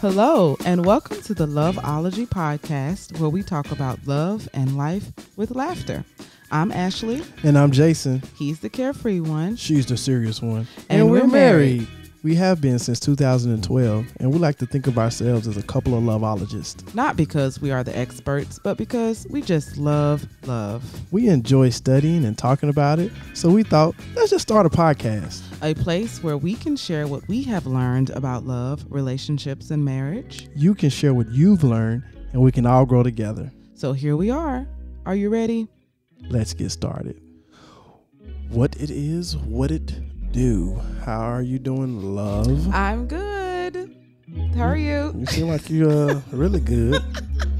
Hello, and welcome to the Loveology podcast, where we talk about love and life with laughter. I'm Ashley. And I'm Jason. He's the carefree one. She's the serious one. And we're married. We have been since 2012, and we like to think of ourselves as a couple of loveologists. Not because we are the experts, but because we just love love. We enjoy studying and talking about it, so we thought, let's just start a podcast. A place where we can share what we have learned about love, relationships, and marriage. You can share what you've learned, and we can all grow together. So here we are. Are you ready? Let's get started. What it is, what it do. How are you doing, love? I'm good. How are you? You seem like you're uh, really good.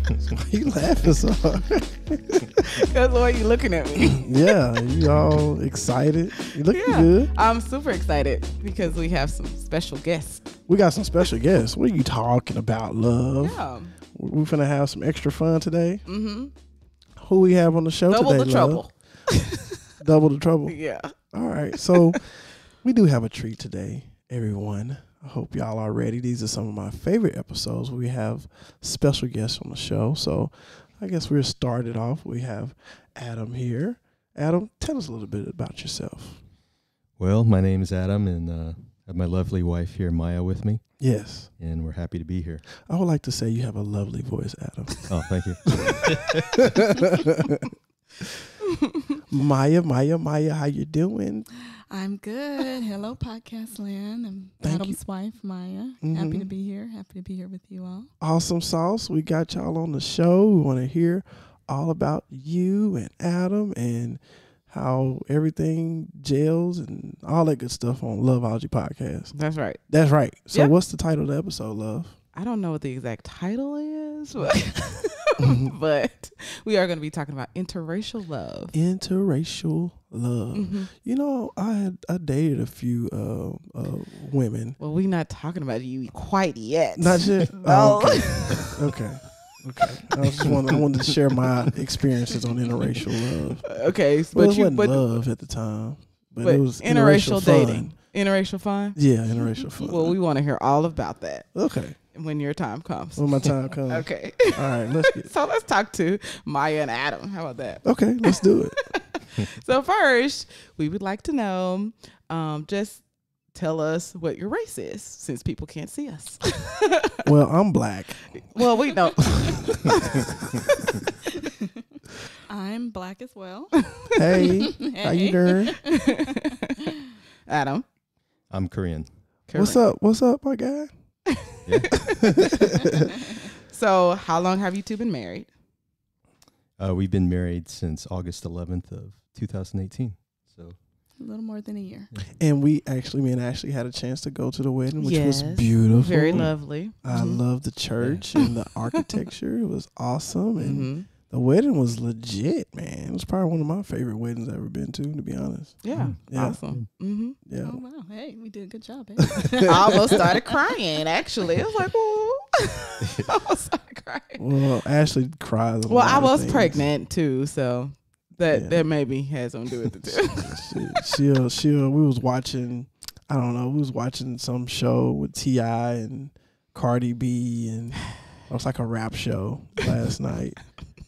Why you laughing so hard? Because why are you looking at me? yeah, you all excited. You looking Yeah. good. I'm super excited because we have some special guests. We got some special guests. What are you talking about, love? Yeah. We're gonna have some extra fun today. Mm-hmm. Who we have on the show Double today, Double the love? trouble. Double the trouble. Yeah. All right. So we do have a treat today, everyone. I hope y'all are ready. These are some of my favorite episodes we have special guests on the show. So I guess we're started off. We have Adam here. Adam, tell us a little bit about yourself. Well, my name is Adam, and uh, I have my lovely wife here, Maya, with me, Yes. and we're happy to be here. I would like to say you have a lovely voice, Adam. Oh, thank you. Maya, Maya, Maya, how you doing? I'm good. Hello, podcast land. I'm Thank Adam's wife, Maya. Mm-hmm. Happy to be here. Happy to be here with you all. Awesome sauce. We got y'all on the show. We want to hear all about you and Adam and how everything gels and all that good stuff on Love Loveology Podcast. That's right. That's right. So Yep. what's the title of the episode, love? I don't know what the exact title is, but, but we are going to be talking about interracial love. Interracial love. Mhm. You know, I had I dated a few uh, uh, women. Well, we're not talking about you quite yet. Not yet. No. Oh, okay. okay. Okay. I just wanted, I wanted to share my experiences on interracial love. okay, s- Well, but it you wasn't but, love at the time, but, but it was interracial, fun. dating, interracial fun. Yeah, interracial fun. Well, we want to hear all about that okay. When your time comes. When my time comes. Okay, All right, let's get. so let's talk to Maya and Adam. How about that? Okay, let's do it. So first, we would like to know, um, just tell us what your race is, since people can't see us. Well, I'm black. well, we know. I'm black as well. Hey, how you doing? Adam, I'm Korean. What's up? What's up, my guy? Yeah. So, how long have you two been married? Uh, we've been married since August 11th of 2018. So A little more than a year. And we actually, me and Ashley had a chance to go to the wedding, which was beautiful. Very lovely. I Mhm. love the church and the architecture. It was awesome, and Mhm. The wedding was legit, man. It was probably one of my favorite weddings I've ever been to, to be honest. Yeah, Yeah. awesome. hmm Yeah. Oh wow! Hey, we did a good job. Eh? I almost started crying. Actually, I was like, "Oh," I almost started crying. Well, Ashley cries. a Well, lot I was things. pregnant too, so that Yeah. that maybe has something to do with it too. she, she'll, she'll, we was watching, I don't know, we was watching some show with T.I. and Cardi B, and it was like a rap show last night,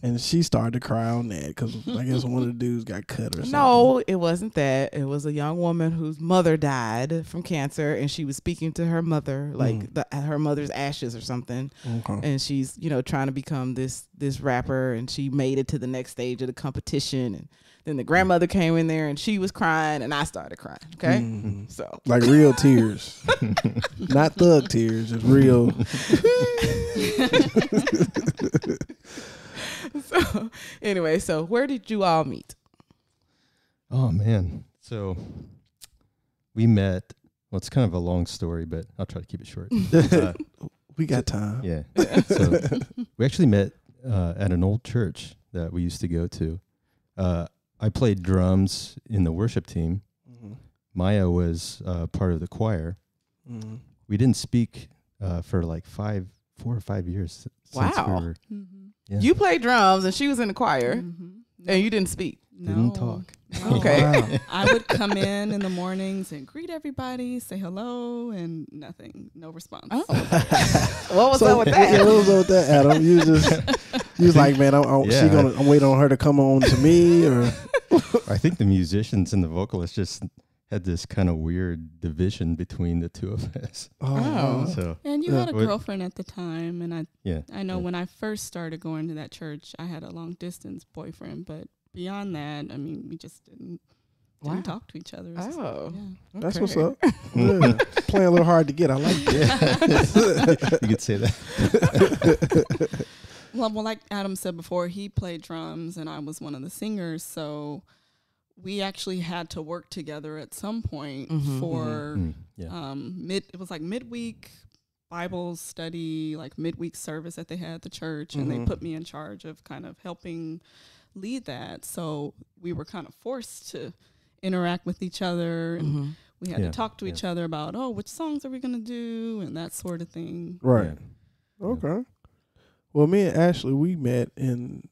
and she started to cry on that because I guess one of the dudes got cut or something. No, it wasn't that. It was a young woman whose mother died from cancer, and she was speaking to her mother, like Mm. the, her mother's ashes or something. Okay. And she's, you know, trying to become this this rapper, and she made it to the next stage of the competition. And then the grandmother came in there, and she was crying, and I started crying. Okay, Mhm. so Like real tears, not thug tears, just real. so anyway, so where did you all meet? Oh man. So we met. Well, it's kind of a long story, but I'll try to keep it short. Uh, we got time. yeah. So we actually met uh, at an old church that we used to go to. Uh, I played drums in the worship team. Mhm. Maya was uh, part of the choir. Mhm. We didn't speak uh, for like five, four or five years. Since Wow. We were, Mm-hmm. Yeah. You played drums, and she was in the choir, Mm-hmm. and you didn't speak. Didn't talk. Okay. Wow. I would come in in the mornings and greet everybody, say hello, and nothing, no response. Oh. what was So, up with Yeah, that? what was up with that, Adam? You just you was like, man, I'm, I'm, she Yeah. gonna, I'm waiting on her to come on to me, or I think the musicians and the vocalists just had this kind of weird division between the two of us. Oh. So And you Yeah. had a girlfriend at the time, and I yeah, I know yeah. when I first started going to that church, I had a long distance boyfriend, but beyond that, I mean, we just didn't, didn't talk to each other. It's just- Oh, yeah. that's okay. what's up. Yeah. Playing a little hard to get. I like that. you could say that. Well, well, like Adam said before, he played drums and I was one of the singers, so we actually had to work together at some point Mhm, for Mm, yeah. um mid. It was like midweek Bible study, like midweek service that they had at the church, and they Mhm. put me in charge of kind of helping lead that. So we were kind of forced to interact with each other, and Mhm. we had Yeah, to talk to yeah. each other about, oh, which songs are we gonna do, and that sort of thing. Right. Yeah. Okay. Well, me and Ashley, we met and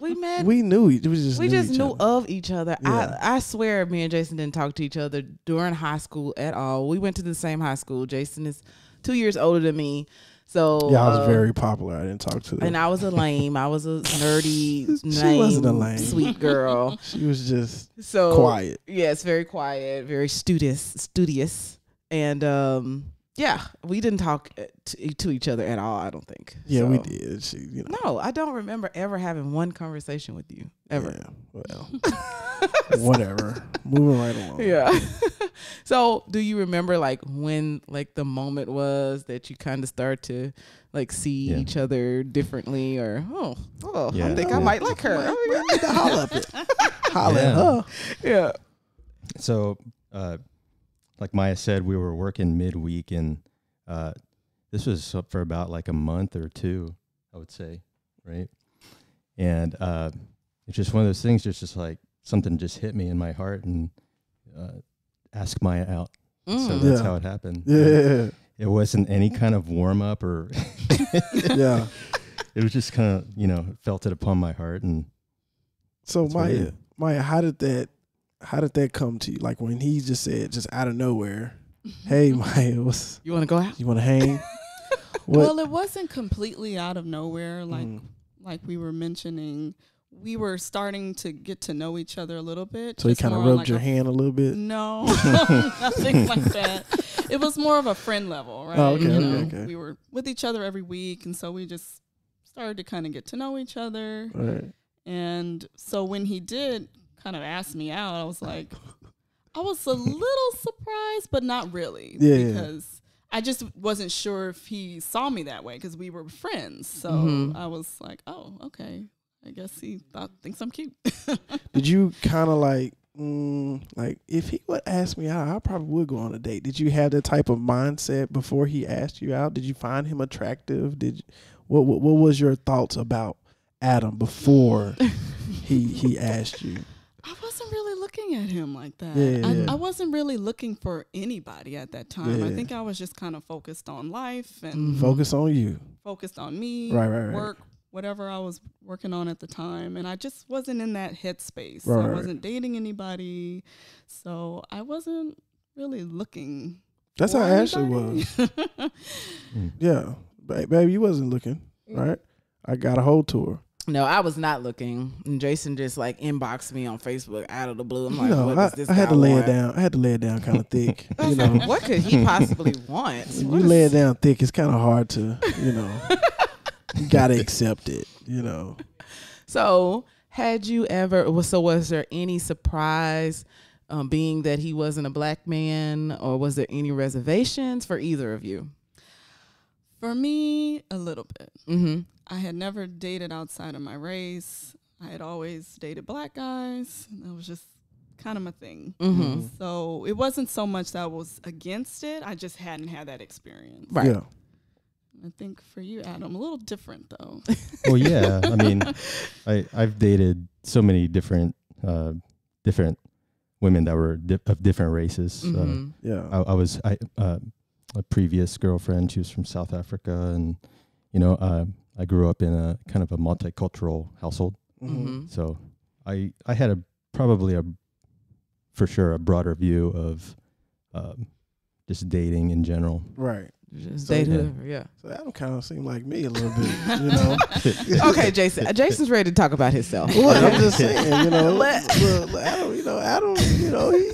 We met. we knew. We just we knew just knew other. of each other. Yeah. I I swear, me and Jason didn't talk to each other during high school at all. We went to the same high school. Jason is two years older than me, so Yeah, I was uh, very popular. I didn't talk to them. And I was a lame. I was a nerdy, She wasn't a lame. sweet girl. she was just So quiet. Yes, very quiet, very studious, studious, and um, yeah, we didn't talk uh, to, to each other at all. I don't think. Yeah, we did. She, you know. No, I don't remember ever having one conversation with you ever. Yeah, well, whatever. Moving right along. Yeah. so, do you remember like when like the moment was that you kind of start to like see Yeah. each other differently, or oh, oh, I Yeah. think I Yeah. might like her. Oh, We need to holler at it. Holler at Yeah. her. yeah. So, uh, like Maya said, we were working midweek, and uh, this was up for about like a month or two, I would say, right? And uh, it's just one of those things. Just, just like something just hit me in my heart, and uh, ask Maya out. So Mm. that's Yeah. how it happened. Yeah, It wasn't any kind of warm up, or yeah. it was just kind of you know felt it upon my heart, and So That's what it Maya, is. Maya, how did that, how did that come to you? Like when he just said, just out of nowhere, "Hey, Maya, what's You want to go out? you want to hang?" Well, it wasn't completely out of nowhere. Like Mm. like we were mentioning, we were starting to get to know each other a little bit. so he kind of rubbed like your a- hand a little bit. No, nothing like that. It was more of a friend level, right? Oh, okay, You okay, know, okay. We were with each other every week, and so we just started to kind of get to know each other. All right. And so when he did kind of asked me out, I was like, I was a little surprised, but not really, Yeah, because I just wasn't sure if he saw me that way because we were friends. So Mhm. I was like, oh, okay. I guess he thought thinks I'm cute. Did you kind of like, mm, like if he would ask me out, I probably would go on a date. Did you have that type of mindset before he asked you out? Did you find him attractive? Did you, what, what what was your thoughts about Adam before he he asked you? I wasn't really looking at him like that. Yeah, I, yeah. I wasn't really looking for anybody at that time. I Yeah. think I was just kind of focused on life and Mhm. Focus on you. focused on me, Right, right, right. work, whatever I was working on at the time. And I just wasn't in that headspace. Right, I right. wasn't dating anybody. So I wasn't really looking. That's how Ashley was. anybody. Yeah, ba- baby, you wasn't looking, right? I got a hold to her. No, I was not looking. And Jason just like inboxed me on Facebook out of the blue. I'm like, you know, what I, does this I had to lay want? it down. I had to lay it down kind of thick. You know, what could he possibly want? When What you is- lay it down thick, it's kind of hard to, you know, you gotta accept it. You know, So, had you ever? So, was there any surprise, um, being that he wasn't a black man, or was there any reservations for either of you? For me, a little bit. Mm-hmm. I had never dated outside of my race. I had always dated black guys. That was just kind of my thing. Mm-hmm. So it wasn't so much that I was against it. I just hadn't had that experience. Right. yeah, I think for you, Adam, a little different though. well, yeah. I mean, I I've dated so many different uh, different women that were di- of different races. Uh, Mm-hmm. yeah. I, I was I uh, a previous girlfriend. She was from South Africa, and you know, uh, I grew up in a kind of a multicultural household. Mhm. Mm-hmm. So I I had a probably a for sure a broader view of um, just dating in general. Right. Just So, date yeah. whoever, yeah. So Adam kind of seemed like me a little bit, you know. Okay, Jason. Uh, Jason's ready to talk about himself. Look, I'm just saying, you know, Let- look, look, Adam, you know, Adam, you know, he,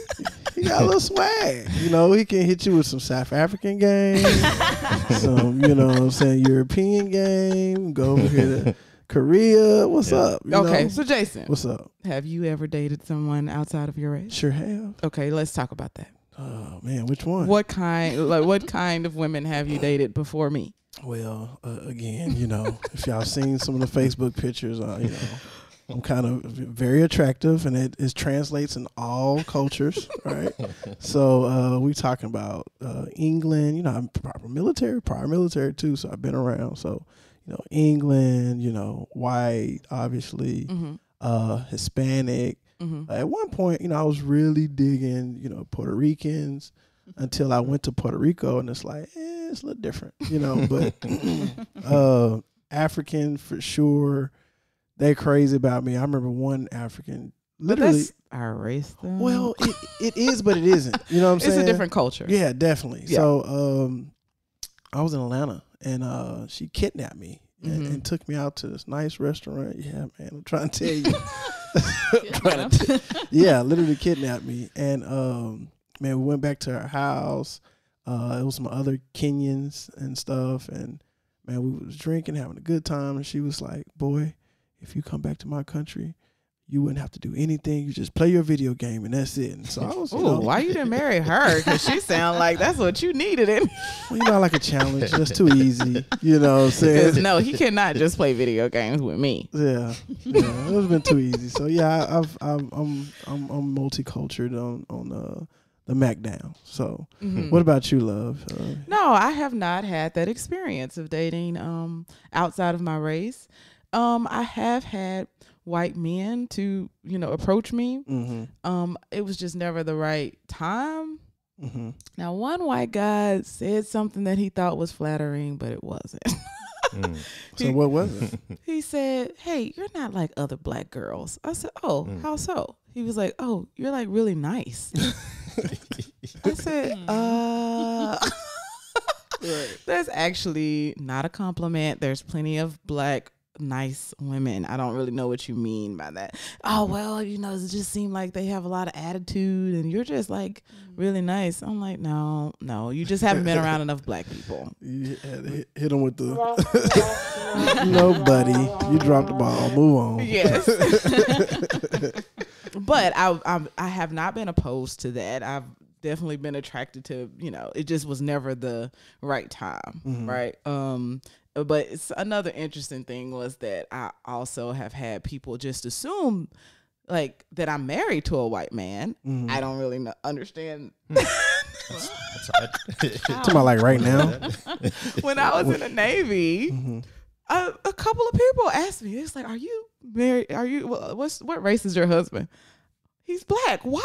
he got a little swag. You know, he can hit you with some South African game, some, you know what I'm saying, European game, go over here to Korea. What's Yeah. up? you Okay, know? so Jason, What's up? have you ever dated someone outside of your race? Sure have. Okay, let's talk about that. Oh man, which one? What kind, like, what kind of women have you dated before me? Well, uh, again, you know, if y'all seen some of the Facebook pictures, uh, you know, I'm kind of very attractive, and it, it translates in all cultures, right? so uh, we talking about uh, England. You know, I'm proper military, prior military too, so I've been around. So you know, England. You know, white, obviously, Mm-hmm. uh, Hispanic. Mm-hmm. At one point, you know, I was really digging, you know, Puerto Ricans until I went to Puerto Rico and it's like, eh, it's a little different, you know, but uh African for sure. They crazy about me. I remember one African But literally that's our race, though. well, it, it is but it isn't. You know what I'm it's saying? It's a different culture. Yeah, definitely. Yeah. So um I was in Atlanta and uh she kidnapped me and, Mhm. and took me out to this nice restaurant. Yeah, man, I'm trying to tell you. Trying Yeah. yeah, literally kidnapped me. And um, man, we went back to her house. Uh, it was some other Kenyans and stuff, and man, we was drinking, having a good time. And she was like, "Boy, if you come back to my country, you wouldn't have to do anything. You just play your video game, and that's it." And so I was, you Ooh, know, why you didn't marry her? Because she sound like that's what you needed. In well, you know, I like a challenge. That's too easy. You know what I'm saying? no, he cannot just play video games with me. Yeah, yeah, it was been too easy. So yeah, I, I've I'm I'm I'm, I'm multicultured on on uh, the MacDown. So Mhm. what about you, love? Uh, No, I have not had that experience of dating um outside of my race. Um, I have had white men to you know approach me. mm-hmm, Um, it was just never the right time. mm-hmm. Now, one white guy said something that he thought was flattering, but it wasn't. Mm. So what was it? he said, "Hey, you're not like other black girls." I said, "Oh, Mm. how so?" He was like, "Oh, you're like really nice." I said, "Uh." That's actually not a compliment. There's plenty of black nice women. I don't really know what you mean by that. Oh well, you know, it just seemed like they have a lot of attitude and you're just like really nice. I'm like, no, no, you just haven't been around enough black people. You had to hit, hit him with the no, buddy. You dropped the ball. Move on. Yes. but I, I I have not been opposed to that. I've definitely been attracted to, you know, it just was never the right time, Mhm. right? Um but it's another interesting thing was that I also have had people just assume like that I'm married to a white man. Mhm. I don't really know, understand That's odd. Talking about like right now. when I was in the Navy, hmm a, a couple of people asked me, it's like, are you married? Are you, wha- what's, what race is your husband? He's black. Why?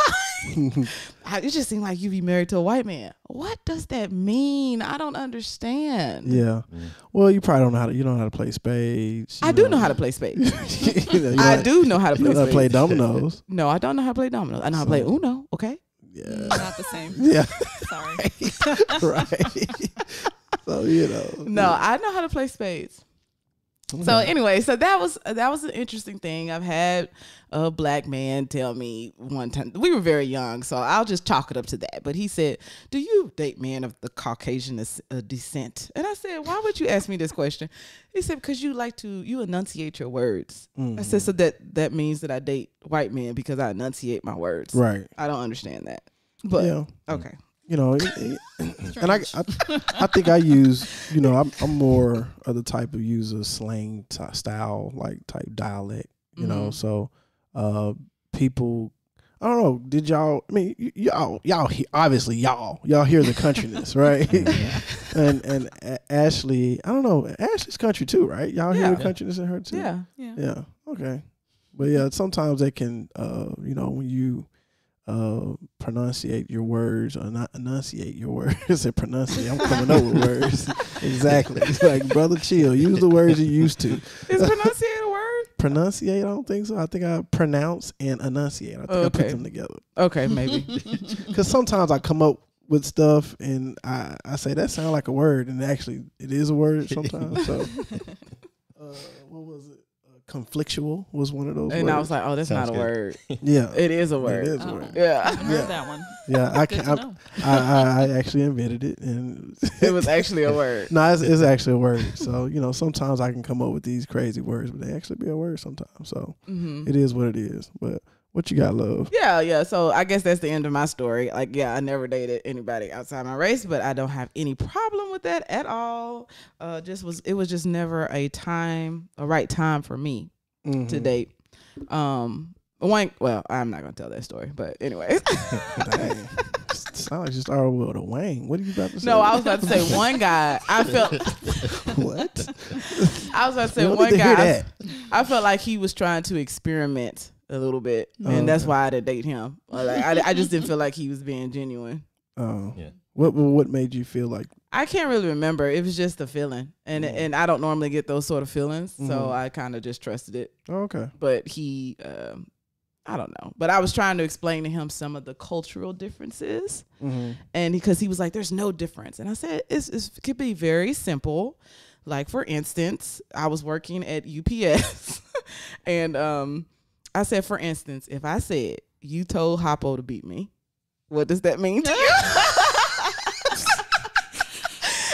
I, it just seemed like you be married to a white man. What does that mean? I don't understand. Yeah. Mm. Well, you probably don't know how to. You don't know how to play spades. you I do know how to play spades. you know, you I how- do know how to You play know how to play dominoes. No, I don't know how to play dominoes. I know how to play So- Uno. Okay. Yeah. Not the same. Yeah. Sorry. right. so you know. No, I know how to play spades. So anyway, so that was that was an interesting thing. I've had a black man tell me one time. We were very young, so I'll just chalk it up to that. But he said, "Do you date men of the Caucasian uh, descent?" And I said, "Why would you ask me this question?" He said, "Because you like to you enunciate your words." I said, "So that that means that I date white men because I enunciate my words." right. I don't understand that, but yeah. okay. You know, it, it- and I, I, I think I use, you know, I'm, I'm more of the type of user slang t- style, like type dialect, you know. Mhm. So, uh, people, I don't know. Did y'all? I mean, y- y'all, y'all, he- obviously y'all, y'all hear the countryness, right? and and A- Ashley, I don't know. Ashley's country too, right? Y'all hear Yeah. the countryness in her too. Yeah. Yeah. Yeah. Okay. But yeah, sometimes they can, uh, you know, when you uh pronunciate your words or not enunciate your words. I said pronunciate. I'm coming up with words. exactly. It's like brother, chill. Use the words you used to. Is pronunciate a word? pronunciate. I don't think so. I think I pronounce and enunciate. I think I Okay. put them together. Okay, maybe. Because sometimes I come up with stuff and I, I say that sounds like a word, and actually it is a word sometimes. so, uh, what was it? Conflictual was one of those. and words. I was like, oh, that's Sounds not a good. word. yeah, It is a it word. is a Oh. word. Yeah. I heard Yeah. that one. Yeah, I can. to I. I, I, I actually invented it, and It was actually a word. no, it's, it's actually a word. So you know, sometimes I can come up with these crazy words, but they actually be a word sometimes. So hmm it is what it is. But what you got, love? Yeah, yeah. So I guess that's the end of my story. Like, yeah, I never dated anybody outside my race, but I don't have any problem with that at all. Uh, just was it was just never a time, a right time for me to Mhm. date. Um, one. Well, I'm not gonna tell that story, but anyways. Dang. Sound like just our world a Wang. What are you about to say? no, I was about to say one guy. I felt what? I was about to say one to guy. I felt like he was trying to experiment a little bit, Oh, and that's okay. why I didn't date him. Like, I, I just didn't feel like he was being genuine. Oh, Yeah. What what made you feel like? I can't really remember. It was just a feeling, and Mm. and I don't normally get those sort of feelings, so Mhm. I kind of just trusted it. Oh, okay. But he, um, I don't know. But I was trying to explain to him some of the cultural differences, Mm-hmm. and because he was like, "There's no difference," and I said, "It's, it's it could be very simple." Like for instance, I was working at UPS, and um, I said, for instance, if I said you told Hoppo to beat me, what does that mean to you?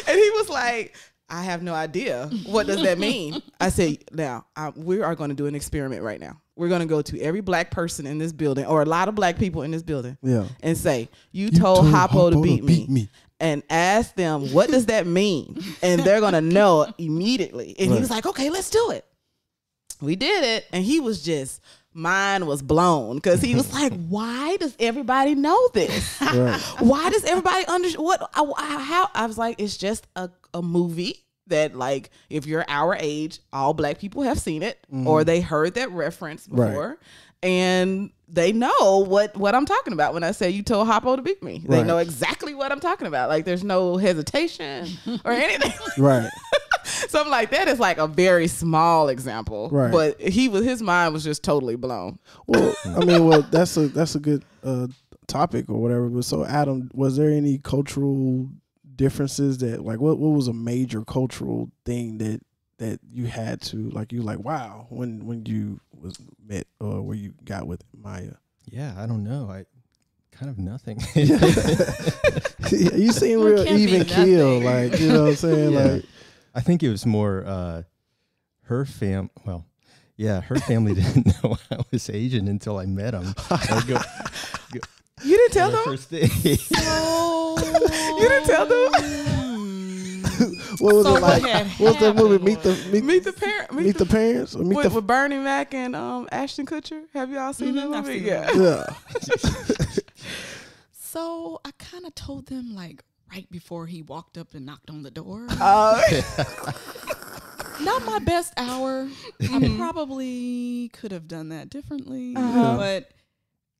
and he was like, I have no idea. What does that mean? I said, now I, we are going to do an experiment right now. We're going to go to every black person in this building, or a lot of black people in this building, Yeah. and say, "You, told, Hoppo, to beat, me. me. and ask them, "What does that mean?" And they're going to know immediately. And he was like, "Okay, let's do it." We did it, and he was just mine was blown because he was like, "Why does everybody know this?" Right. why does everybody understand what I, I- how i was like it's just a, a movie that like if you're our age all black people have seen it or they heard that reference Mm-hmm. Right. before and they know what what i'm talking about when i say you told Hoppo to beat me they Right. know exactly what i'm talking about like there's no hesitation or anything Right. Something like that is like a very small example Right. but he was his mind was just totally blown Well, I mean, well, that's a that's a good uh, topic or whatever. But so, Adam, was there any cultural differences that like what what was a major cultural thing that that you had to like you like wow when when you was met or where you got with Maya? Yeah, I don't know. I kind of nothing. you seem real even keel, like you know what I'm saying, Yeah. like. I think it was more uh, her fam. Well, yeah, her family didn't know I was Asian until I met him. I go, you didn't tell them first day. you didn't tell them What was So it like? what was that movie? Meet the meet, meet the parent meet the parents or meet with, the with Bernie Mac and um Ashton Kutcher. Have y'all seen Mhm, that movie? seen Yeah. that yeah. So I kind of told them like right before he walked up and knocked on the door. Uh, Not my best hour. Mm-hmm. I probably could have done that differently, Uh-huh. but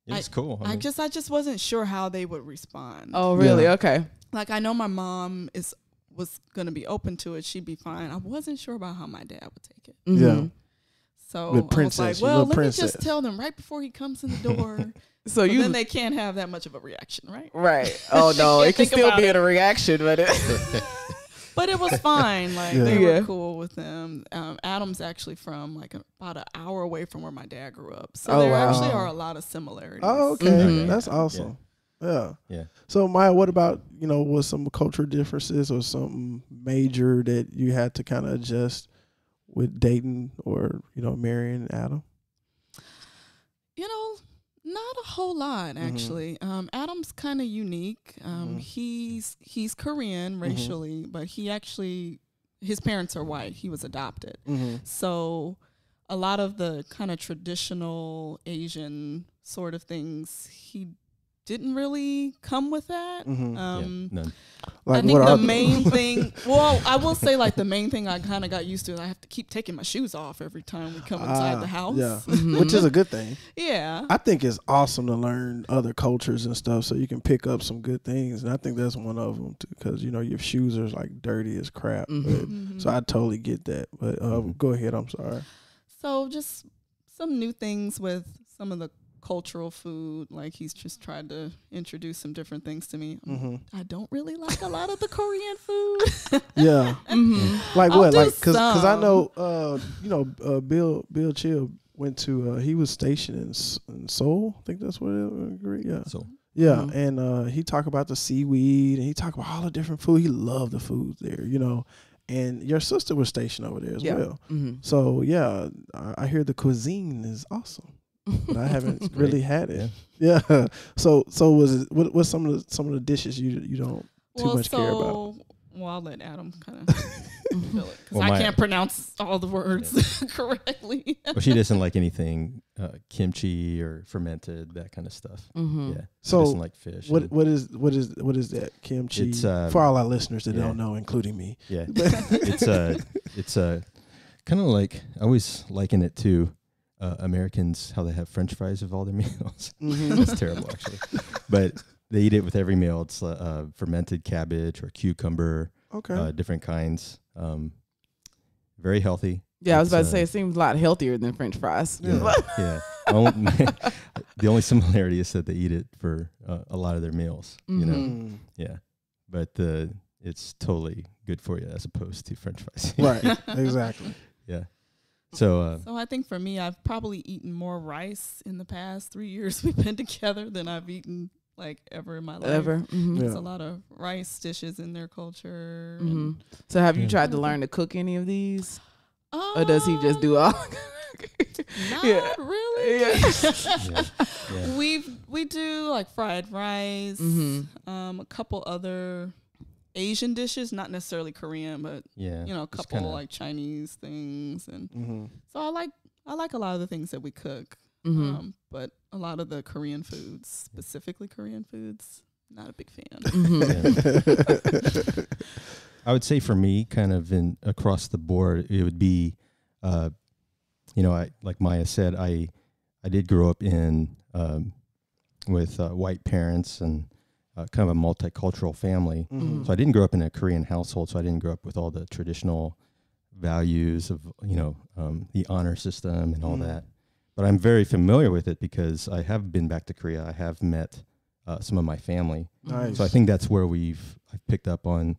It was cool. I mean, just I just wasn't sure how they would respond. oh, really? Yeah. Okay. Like I know my mom is was gonna be open to it. She'd be fine. I wasn't sure about how my dad would take it. Mhm. Yeah. So Good I princess, was like, well, little let me just tell them right before he comes in the door. So But you then they can't have that much of a reaction, right? right? Oh no, it can still be it. in a reaction, but it. But it was fine. Like Yeah. they Yeah. were cool with them. Um, Adam's actually from like about an hour away from where my dad grew up, so Oh, there wow. actually are a lot of similarities. Oh, okay. Mhm. That's awesome. Yeah. yeah. So Maya, what about you know was some cultural differences or something major that you had to kind of adjust with dating or you know marrying Adam? You know, not a whole lot Mhm. actually. Um, Adam's kind of unique. Um, Mhm. He's he's Korean Mm-hmm. racially, but he actually his parents are white. He was adopted. Mm-hmm. So a lot of the kind of traditional Asian sort of things, he didn't really come with that. Mhm. Um, yeah, none. Like I think the main thing, well, I will say like the main thing I kind of got used to is I have to keep taking my shoes off every time we come inside Ah, the house. Yeah, Mhm. which is a good thing. Yeah. I think it's awesome to learn other cultures and stuff, so you can pick up some good things. And I think that's one of them too, because you know your shoes are like dirty as crap. Mhm. But, Mhm. so I totally get that. But uh, Mhm. go ahead. I'm sorry. So just some new things with some of the cultural food. Like he's just tried to introduce some different things to me. hmm I don't really like a lot of the Korean food. Yeah. Mm-hmm. Like I'll what? Like because because I know uh you know uh, Bill Bill Chill went to uh he was stationed in, S- in Seoul. I think that's what it agree. Yeah. So Yeah, Mhm. and uh, he talked about the seaweed, and he talked about all the different food. He loved the food there, you know. And your sister was stationed over there as Yeah. well. Mm-hmm. So yeah, I, I hear the cuisine is awesome, but I haven't really had it. Yeah. So so was it? What what's some of the some of the dishes you you don't? Too well, much so care about. well, I'll let Adam kind of fill it because Well, I can't pronounce all the words correctly. well, she doesn't like anything uh, kimchi or fermented that kind of stuff. Mm-hmm. Yeah, she So doesn't like fish. what what is what is what is that kimchi? It's, uh, For all our listeners that yeah. don't know, including me. yeah, it's a it's a kind of like I always liken it to uh, Americans how they have French fries with all their meals. Mhm. That's terrible, actually. But they eat it with every meal. It's uh, uh, fermented cabbage or cucumber, Okay. uh, different kinds. Um, very healthy. Yeah, I was It's, about to uh, say it seems a lot healthier than French fries. Yeah. yeah. The only similarity is that they eat it for uh, a lot of their meals. You know, Mm. yeah. But uh, it's totally good for you as opposed to French fries. Right. exactly. yeah. So uh, So I think for me, I've probably eaten more rice in the past three years we've been together than I've eaten like ever in my life. Ever. hmm Yeah. There's a lot of rice dishes in their culture. and- hmm So have you tried to learn to cook any of these, Um, or does he just do all? Not Yeah. really. Yeah. yeah. yeah. We've we do like fried rice, Mhm. um, a couple other Asian dishes, not necessarily Korean, but Yeah. you know, a couple kinda- like Chinese things, and hmm so I like I like a lot of the things that we cook. hmm Um, but a lot of the Korean foods, specifically Korean foods, not a big fan. hmm I would say for me, kind of in across the board, it would be, uh, you know, I like Maya said, I I did grow up in um, with uh, white parents and uh, kind of a multicultural family. Mhm. So I didn't grow up in a Korean household. So I didn't grow up with all the traditional values of you know um, the honor system and all Mhm. that. But I'm very familiar with it because I have been back to Korea. I have met uh, some of my family. Nice. So I think that's where we've I've picked up on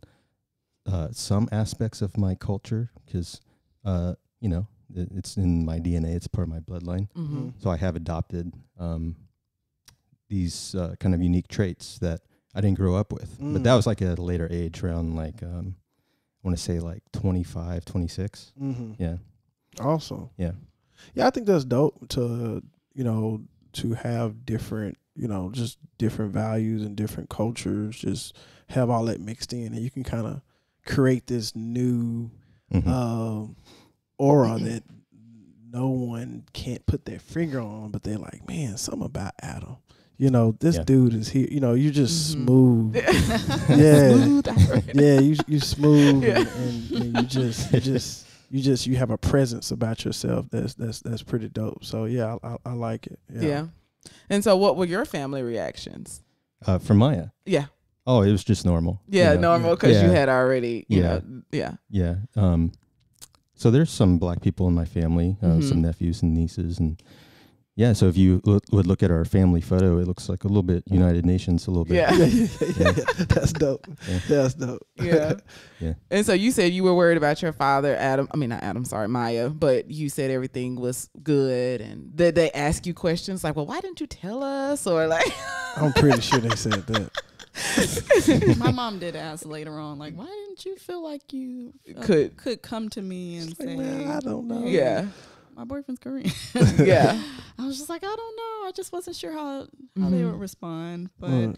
uh, some aspects of my culture because uh, you know it, it's in my DNA. It's part of my bloodline. hmm So I have adopted um, these uh, kind of unique traits that I didn't grow up with. But that Mm. was like at a later age, around like um, I want to say like 25, 26. hmm Yeah, Awesome. yeah, Yeah, I think that's dope to you know to have different you know just different values and different cultures. Just have all that mixed in, and you can kind of create this new Mhm. um, aura that no one can't put their finger on, but they're like, man, something about Adam. You know, this Yeah. dude is here. You know, you're just Mhm. smooth. yeah. Yeah. Smooth yeah, you you smooth, Yeah. and, and, and you just you just you just you have a presence about yourself that's that's that's pretty dope. So yeah, I, I, I like it. Yeah. Yeah. And so, what were your family reactions? uh, for Maya. Yeah. Oh, it was just normal. you Yeah, know? normal because you had already, you Yeah. know, yeah. Yeah. Um, so there's some black people in my family, uh, Mhm. some nephews and nieces, and yeah. So if you look, would look at our family photo, it looks like a little bit United Nations, a little bit. Yeah. yeah, yeah, yeah, yeah. That's dope. Yeah. That's dope. Yeah. Yeah. And so you said you were worried about your father, Adam. I mean, not Adam, sorry, Maya, but you said everything was good. And did they ask you questions like, well, why didn't you tell us? Or like, I'm pretty sure they said that. My mom did ask later on, like, why didn't you feel like you uh, Could- could come to me and like, say, man, I don't know. Yeah. My boyfriend's Korean. Yeah. I was just like, I don't know. I just wasn't sure how how they Mhm. would respond. But Right.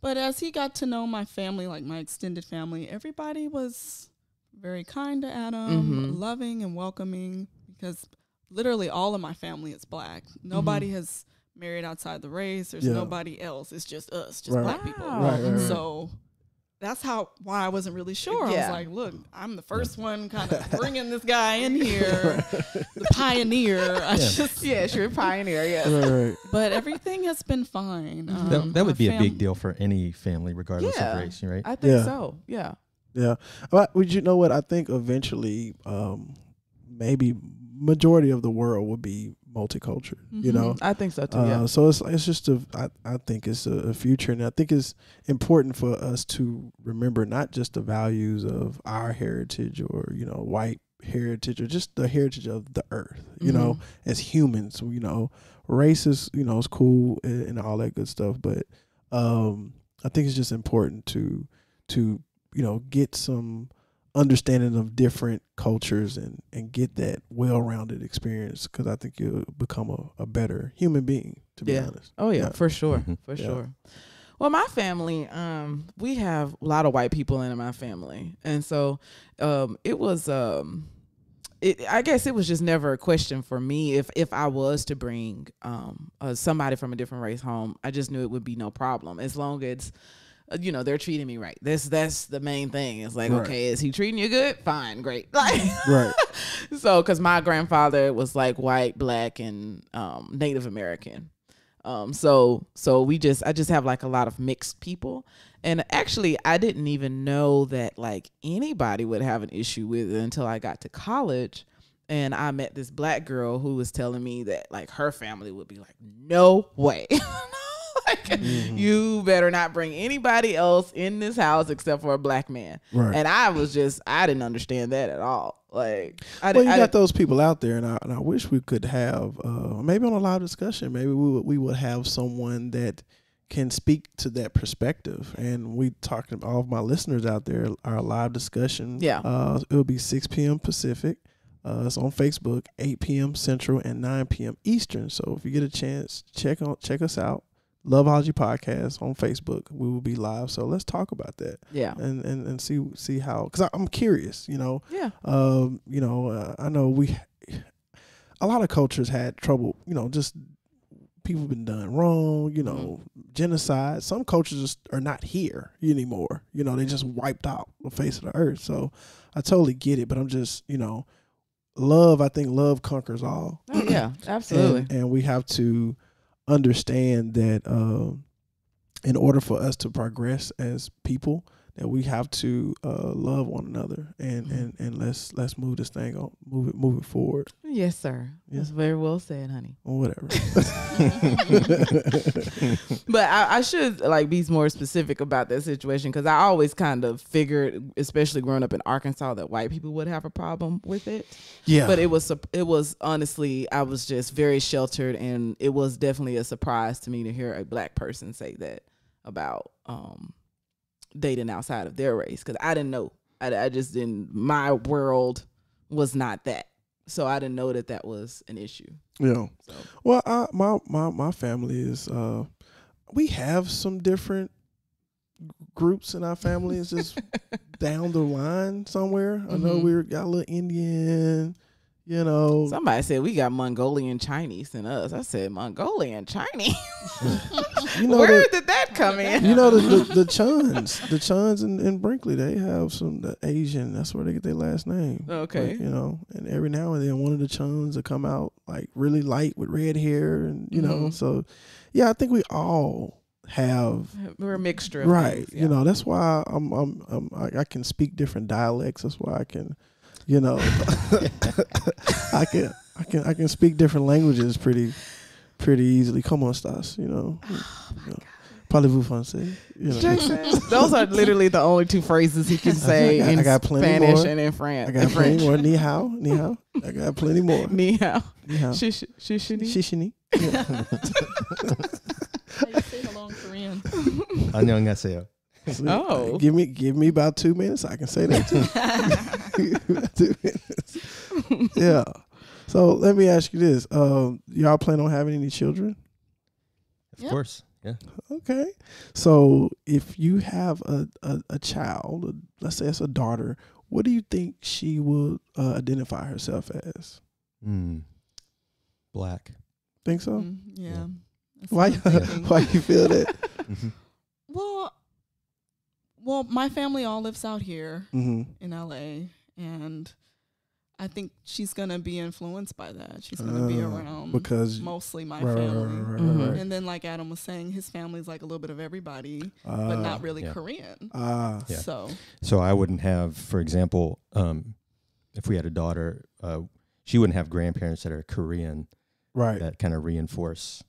but as he got to know my family, like my extended family, everybody was very kind to Adam, Mhm. loving and welcoming because literally all of my family is black. Nobody Mm-hmm. has married outside the race. There's Yeah. nobody else. It's just us, just Right. black people. Wow. Right, right, right. So that's how why I wasn't really sure. I was like, look, I'm the first one kind of bringing this guy in here, the pioneer. I Yeah. just Yeah, sure. Pioneer. Yeah. Right, right. but everything has been fine. Um, That, that would my be a big deal for any family, regardless Yeah. of race, right? I think Yeah. so. Yeah. Yeah. But would you know what? I think eventually, um, maybe majority of the world would be multicultural. You know. I think so too. uh, yeah. so it's it's just a I, I think it's a, future, and I think it's important for us to remember not just the values of our heritage or you know white heritage or just the heritage of the earth. You know, Mhm. as humans, you know, race is you know is cool and, and all that good stuff, but um, I think it's just important to to you know get some understanding of different cultures and and get that well-rounded experience because I think you'll become a, a better human being to be honest. Oh yeah, Yeah. for sure, Mhm. for Yeah. sure. Well, my family, um, we have a lot of white people in my family, and so um, it was. Um, it, I guess it was just never a question for me if if I was to bring um, uh, somebody from a different race home. I just knew it would be no problem as long as you know they're treating me right. That's that's the main thing. It's like Right. okay, is he treating you good? Fine, great. Like Right. so because my grandfather was like white black and um, native american um, so so we just i just have like a lot of mixed people and actually i didn't even know that like anybody would have an issue with it until i got to college and i met this black girl who was telling me that like her family would be like no way like Mm-hmm. you better not bring anybody else in this house except for a black man Right. and i was just i didn't understand that at all like I, well, didn't you I got didn't- those people out there, and I, and I wish we could have uh, maybe on a live discussion. Maybe we would, we would have someone that can speak to that perspective. And we talked to all of my listeners out there. Our live discussion, Yeah. uh, it will be six p.m. Pacific. Uh, it's on Facebook, eight p.m. Central and nine p.m. Eastern. So if you get a chance, check on check us out. Loveology Podcast on Facebook. We will be live. So let's talk about that yeah and and, and see see how because I'm curious. You know, yeah um, you know, uh, I know we, a lot of cultures had trouble, you know, just people been done wrong, you know, genocide. Some cultures just are not here anymore. You know, they just wiped out the face of the earth. So I totally get it, but I'm just, you know, love, I think love conquers all. Oh, yeah, absolutely. And, and we have to understand that um, in order for us to progress as people, that we have to uh, love one another and, Mhm. and, and let's let's move this thing on, move it move it forward yes, sir. Yeah. That's very well said, honey. or whatever. But I, I should like be more specific about that situation because I always kind of figured, especially growing up in Arkansas, that white people would have a problem with it. yeah, But it was it was honestly I was just very sheltered, and it was definitely a surprise to me to hear a black person say that about um, dating outside of their race because I didn't know. I, I just didn't. My world was not that, so I didn't know that that was an issue. yeah. So Well, I, my my my family is uh, we have some different groups in our family. It's just down the line somewhere. I know Mhm. we got a little Indian, you know. somebody said we got Mongolian Chinese in us. I said Mongolian Chinese. You know Where the- did that come in? You know the the, the Chuns, the Chuns in, in Brinkley, they have some the Asian. That's where they get their last name. Okay. Like, you know, and every now and then one of the Chuns will come out like really light with red hair, and you know, Mhm. so yeah, I think we all have We're a mixture of right. things, You know, that's why I'm I'm, I'm I, I can speak different dialects. That's why I can, you know, I can I can I can speak different languages pretty pretty easily. Come on, Stas. You know. you know. Parlez-vous français? You know. Jackson. Those are literally the only two phrases he can say I got- in I got plenty Spanish more. and in France. I got in plenty French. more. Ni hao, ni hao. I got plenty more. Ni hao. Ni hao. Shish, shishini. Shishini. How you say hello in Korean? 안녕하세요. Oh. Give me give me about two minutes. I can say that too. two minutes. Yeah. So let me ask you this: um, Y'all plan on having any children? Of Yep. course. Yeah. Okay. So if you have a a, a child, let's say it's a daughter, what do you think she will uh, identify herself as? Mm. Black. Think so? Mm, yeah. That's Why what why you feel that? Mhm. Well, well, my family all lives out here hmm in LA, and I think she's gonna be influenced by that. She's gonna be Ah, around because mostly my right, right, family. right, right, Mhm. right, And then, like Adam was saying, his family's like a little bit of everybody, right. but Ah, not really yeah. Korean. Ah, Yeah. So, So I wouldn't have, for example, um, if we had a daughter, uh, she wouldn't have grandparents that are Korean right. that kind of reinforce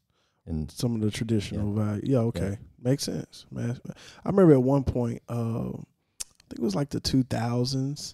and Some of the traditional value. Yeah, okay. Makes sense. Man, I remember at one point, uh, I think it was like the 2000s,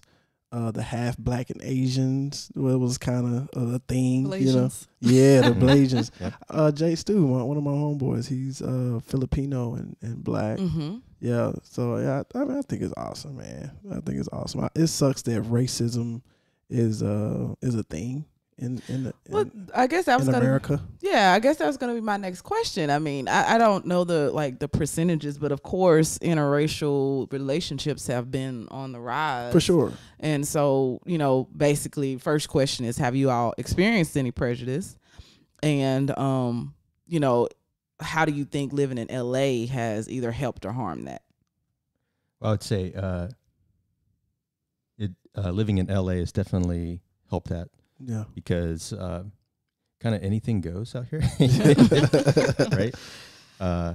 uh, the half black and Asians. Well, it was kind of a thing, you know. Yeah, the. Blasians. Yep. Uh, Jay Stu, one one of my homeboys, he's uh, Filipino and, and black. Mm-hmm. Yeah, so yeah, I, I mean, I think it's awesome, man. I think it's awesome. I, it sucks that racism is uh is a thing in in, the, in, Well, I guess that was gonna. America. Yeah, I guess that was gonna be my next question. I mean, I, I don't know the like the percentages, but of course, interracial relationships have been on the rise For sure. And so, you know, basically, first question is, have you all experienced any prejudice? And, um, you know, how do you think living in LA has either helped or harmed that? Well, I would say uh, it uh, living in LA has definitely helped that Yeah. because uh, kind of anything goes out here, right? Uh,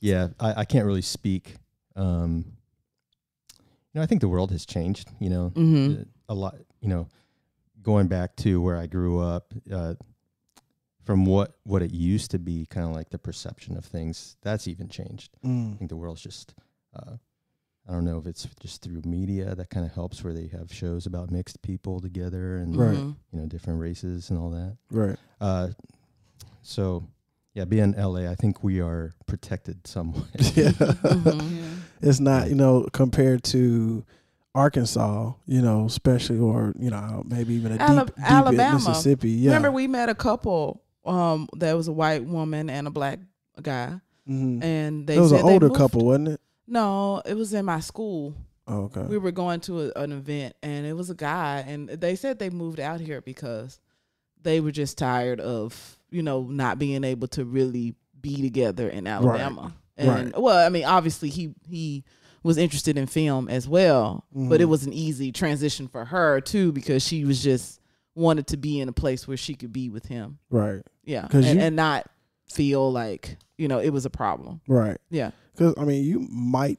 yeah, I, I can't really speak. Um, you know, I think the world has changed. You know, Mm-hmm. uh, a lot. You know, going back to where I grew up, uh, from what what it used to be, kind of like the perception of things, that's even changed. I Mm. think the world's just uh, I don't know if it's just through media that kind of helps where they have shows about mixed people together and Right. Mm-hmm. you know different races and all that. Right. Uh, so yeah, being in LA, I think we are protected somewhat. Yeah. Mhm. Yeah. It's not, you know, compared to Arkansas, you know, especially or you know maybe even a Ala- deep, deep Alabama. Mississippi. Yeah. Remember, we met a couple. Um, there was a white woman and a black guy, Mhm. and they it was said an older moved- couple, wasn't it? No, it was in my school. Oh, okay. we were going to a, an event and it was a guy and they said they moved out here because they were just tired of you know not being able to really be together in Alabama. And Right. well, I mean, obviously he he was interested in film as well, but it Mhm. was an easy transition for her too because she was just wanted to be in a place where she could be with him. right. Yeah, and, you- and not feel like you know it was a problem. Right. Yeah. Because I mean, you might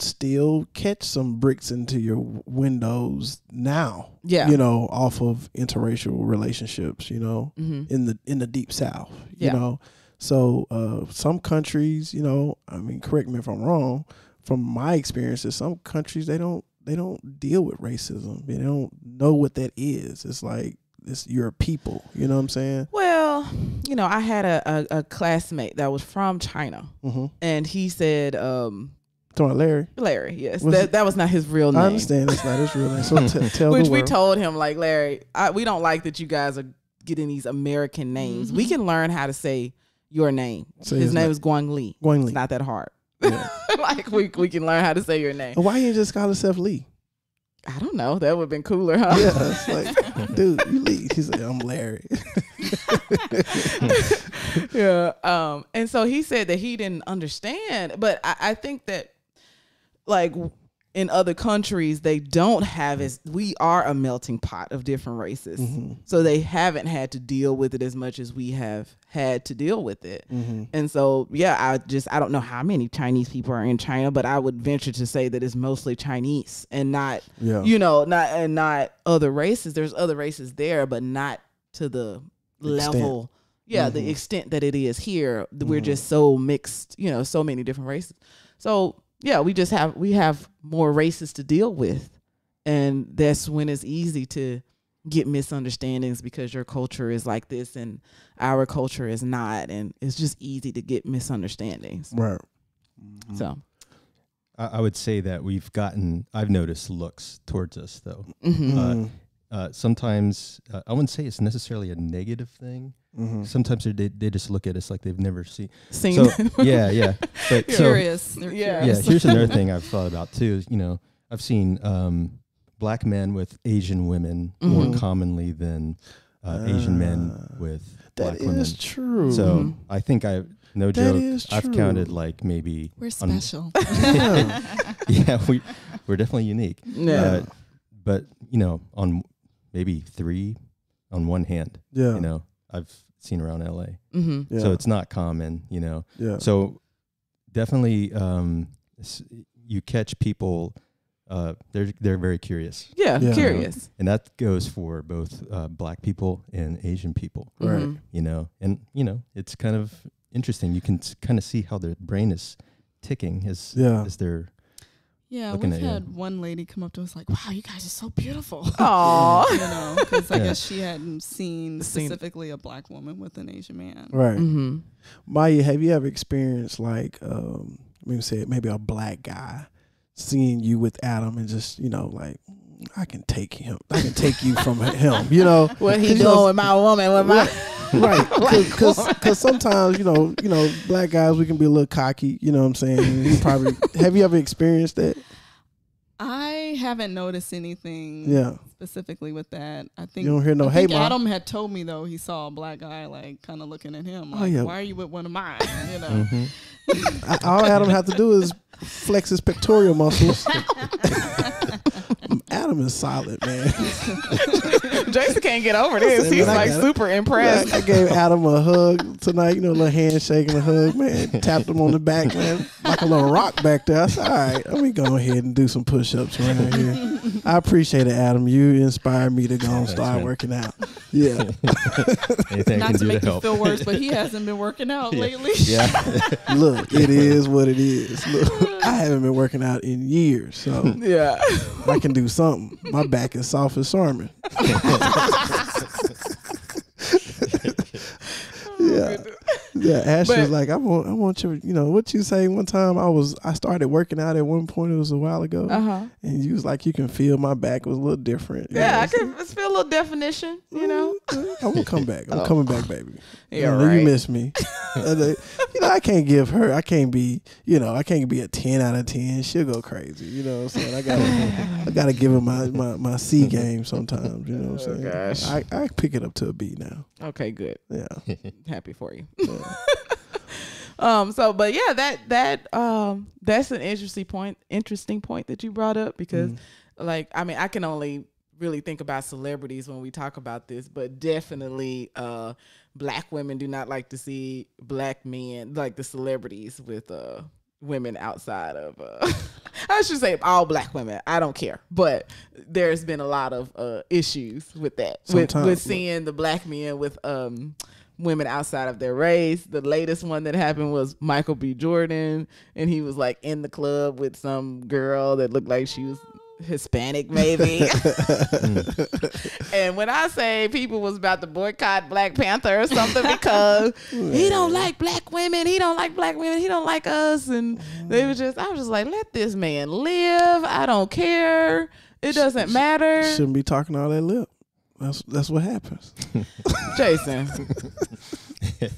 still catch some bricks into your windows now. Yeah. You know, off of interracial relationships. You know, hmm in the in the deep south. Yeah. You know, so uh, some countries, you know, I mean, correct me if I'm wrong. From my experiences, some countries they don't they don't deal with racism. They don't know what that is. It's like it's you're people. You know what I'm saying? Well, you know, I had a, a, a classmate that was from China, Mm-hmm. and he said, um, Talking about Larry. Larry, yes, Was that, it- that was not his real name. I understand it's not his real name. So t- tell Which the we told him, like, Larry, I, we don't like that you guys are getting these American names. We Mhm. can learn how to say your name. Say his his name na- is Guang Li. Guang It's not that hard. Yeah. like, we, we can learn how to say your name. Why you just call yourself Lee? I don't know. That would have been cooler, huh? Yeah, it's like, dude, you leave. He's like, I'm Larry. yeah. Um, and so he said that he didn't understand, but I, I think that like in other countries they don't have as we are a melting pot of different races. hmm So they haven't had to deal with it as much as we have had to deal with it. hmm And so, yeah, I just I don't know how many Chinese people are in China, but I would venture to say that it's mostly Chinese and not Yeah. you know, not and not other races. There's other races there, but not to the Extent. level. Yeah, Mhm. the extent that it is here. We're Mhm. just so mixed, you know, so many different races. So yeah, we just have we have more races to deal with, and that's when it's easy to get misunderstandings because your culture is like this and our culture is not, and it's just easy to get misunderstandings. Right. So, I, I would say that we've gotten. I've noticed looks towards us though. mhm. Mhm. Uh, sometimes uh, I wouldn't say it's necessarily a negative thing. Mhm. Sometimes they they just look at us like they've never seen. seen So yeah, yeah. But so Curious. They're Yeah. yeah, here's another thing I've thought about too. You know, I've seen um, black men with Asian women Mhm. more commonly than uh, Asian men Ah, with black women. That is true. So Mhm. I think I no That joke. is I've counted like maybe We're on- special. Yeah. yeah we we're definitely unique. yeah. Uh, but you know, on maybe three on one hand, yeah. you know, I've seen around LA. hmm yeah. So it's not common, you know. yeah. So definitely, um, you catch people uh, they're they're very curious, Yeah, Yeah. curious. and that goes for both uh, black people and Asian people. Right. Mhm. You know, and you know, it's kind of interesting. You can kind of see how their brain is ticking as Yeah. as they're Yeah, we've at you. had one lady come up to us like, "Wow, you guys are so beautiful." Aw. you know, because I Yeah. guess she hadn't seen Seen- specifically a black woman with an Asian man. Right. Mm-hmm. Maya, have you ever experienced like um maybe say maybe a black guy seeing you with Adam and just, you know, like I can take him. I can take you from him, you know. What he 'Cause, you doing know, with my woman? With my right because woman. because sometimes you know you know black guys we can be a little cocky you know what i'm saying And he probably have you ever experienced that I haven't noticed anything yeah specifically with that. I think you don't hear no I hey think Adam had told me though he saw a black guy like kind of looking at him. Oh, yeah. Why are you with one of mine? You know. Mm-hmm. I, all adam have to do is flex his pectoral muscles adam is solid man Jason can't get over this. Listen, He's like super impressed. I gave Adam a hug tonight, you know, a little handshake and a hug, man. Tapped him on the back, man, like a little rock back there. I said, all right, let me go ahead and do some push ups around here. I appreciate it, Adam. You inspired me to go and start man. working out. Yeah. anything Not to make to you feel worse, but he hasn't been working out Yeah. lately. yeah, Look, it is what it is. Look, I haven't been working out in years, so Yeah. I can do something. My back is soft as Charmin. yeah. Oh, Yeah, Ash But- was like, I want, I want you, you know, what you say one time. I was, I started working out at one point. It was a while ago, Uh huh. and you was like, you can feel my back was a little different. Yeah, know, I so- can feel a little definition. You know. I'm gonna come back. I'm Oh. coming back, baby. Yeah, I know right. You miss me. You know, I can't give her. I can't be. You know, I can't be a ten out of ten. She'll go crazy. You know what I'm saying? I gotta, I gotta give her my my, my C game sometimes. You know what I'm Oh, saying? gosh. I I pick it up to a B now. Okay, good. Yeah. Happy for you. yeah. Um. So, but yeah, that that um that's an interesting point. Interesting point that you brought up because, Mm. like, I mean, I can only really think about celebrities when we talk about this, but definitely, uh, black women do not like to see black men like the celebrities with uh women outside of uh I should say all black women. I don't care. But there's been a lot of uh issues with that. With with seeing the black men with um women outside of their race. The latest one that happened was Michael B. Jordan and he was like in the club with some girl that looked like she was Hispanic maybe. Mm. and when I say people was about to boycott Black Panther or something because he don't like black women, he don't like black women, he don't like us and they was just I was just like let this man live. I don't care. It doesn't matter. Shouldn't be talking all that lip. That's that's what happens. Jason.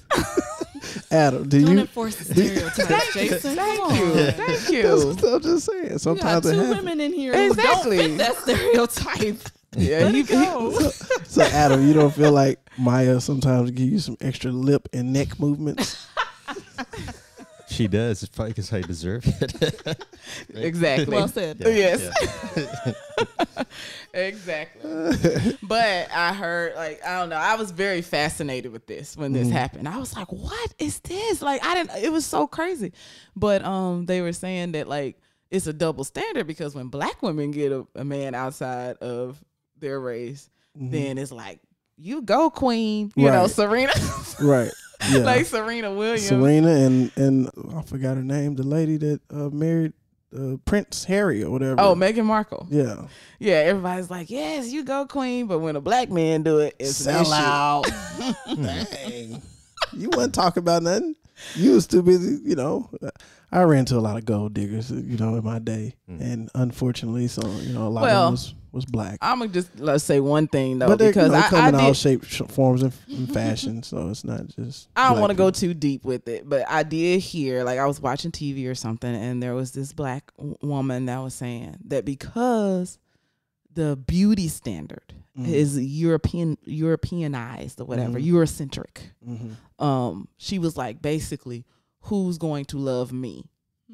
Adam, do Don't you? enforce the stereotypes, Jason. Thank Come you. on. Thank That's you. what I'm just saying. You got Sometimes it two happens. women in here Exactly. who don't fit that stereotype. Yeah, Let he, it go. So Adam, you don't feel like Maya sometimes give you some extra lip and neck movements? She does. It's probably because I deserve it. exactly. well said. Yes. exactly. but I heard like I don't know. I was very fascinated with this when this happened. I was like, "What is this?" Like I didn't. It was so crazy. But um, they were saying that like it's a double standard because when black women get a, a man outside of their race, then it's like you go queen. You know, Serena, right. Yeah. like Serena Williams. Serena and and I forgot her name. The lady that uh, married uh, Prince Harry or whatever. Oh, Meghan Markle. yeah. Yeah, everybody's like, "Yes, you go queen," but when a black man do it, it's issue. out. Dang. You wasn't talking about nothing. You was too busy, you know. I ran into a lot of gold diggers, you know, in my day, mm-hmm. and unfortunately, so you know, a lot Well, of them was, was black. I'm gonna just let's say one thing though, but they because you know, I, come I, in all did, shapes, sh- forms, and, and fashion. So it's not just. I don't want to go too deep with it, but I did hear like I was watching TV or something, and there was this black woman that was saying that because the beauty standard Mm. is European Europeanized or whatever, Mhm. Eurocentric. Mhm. Um, she was like basically, who's going to love me?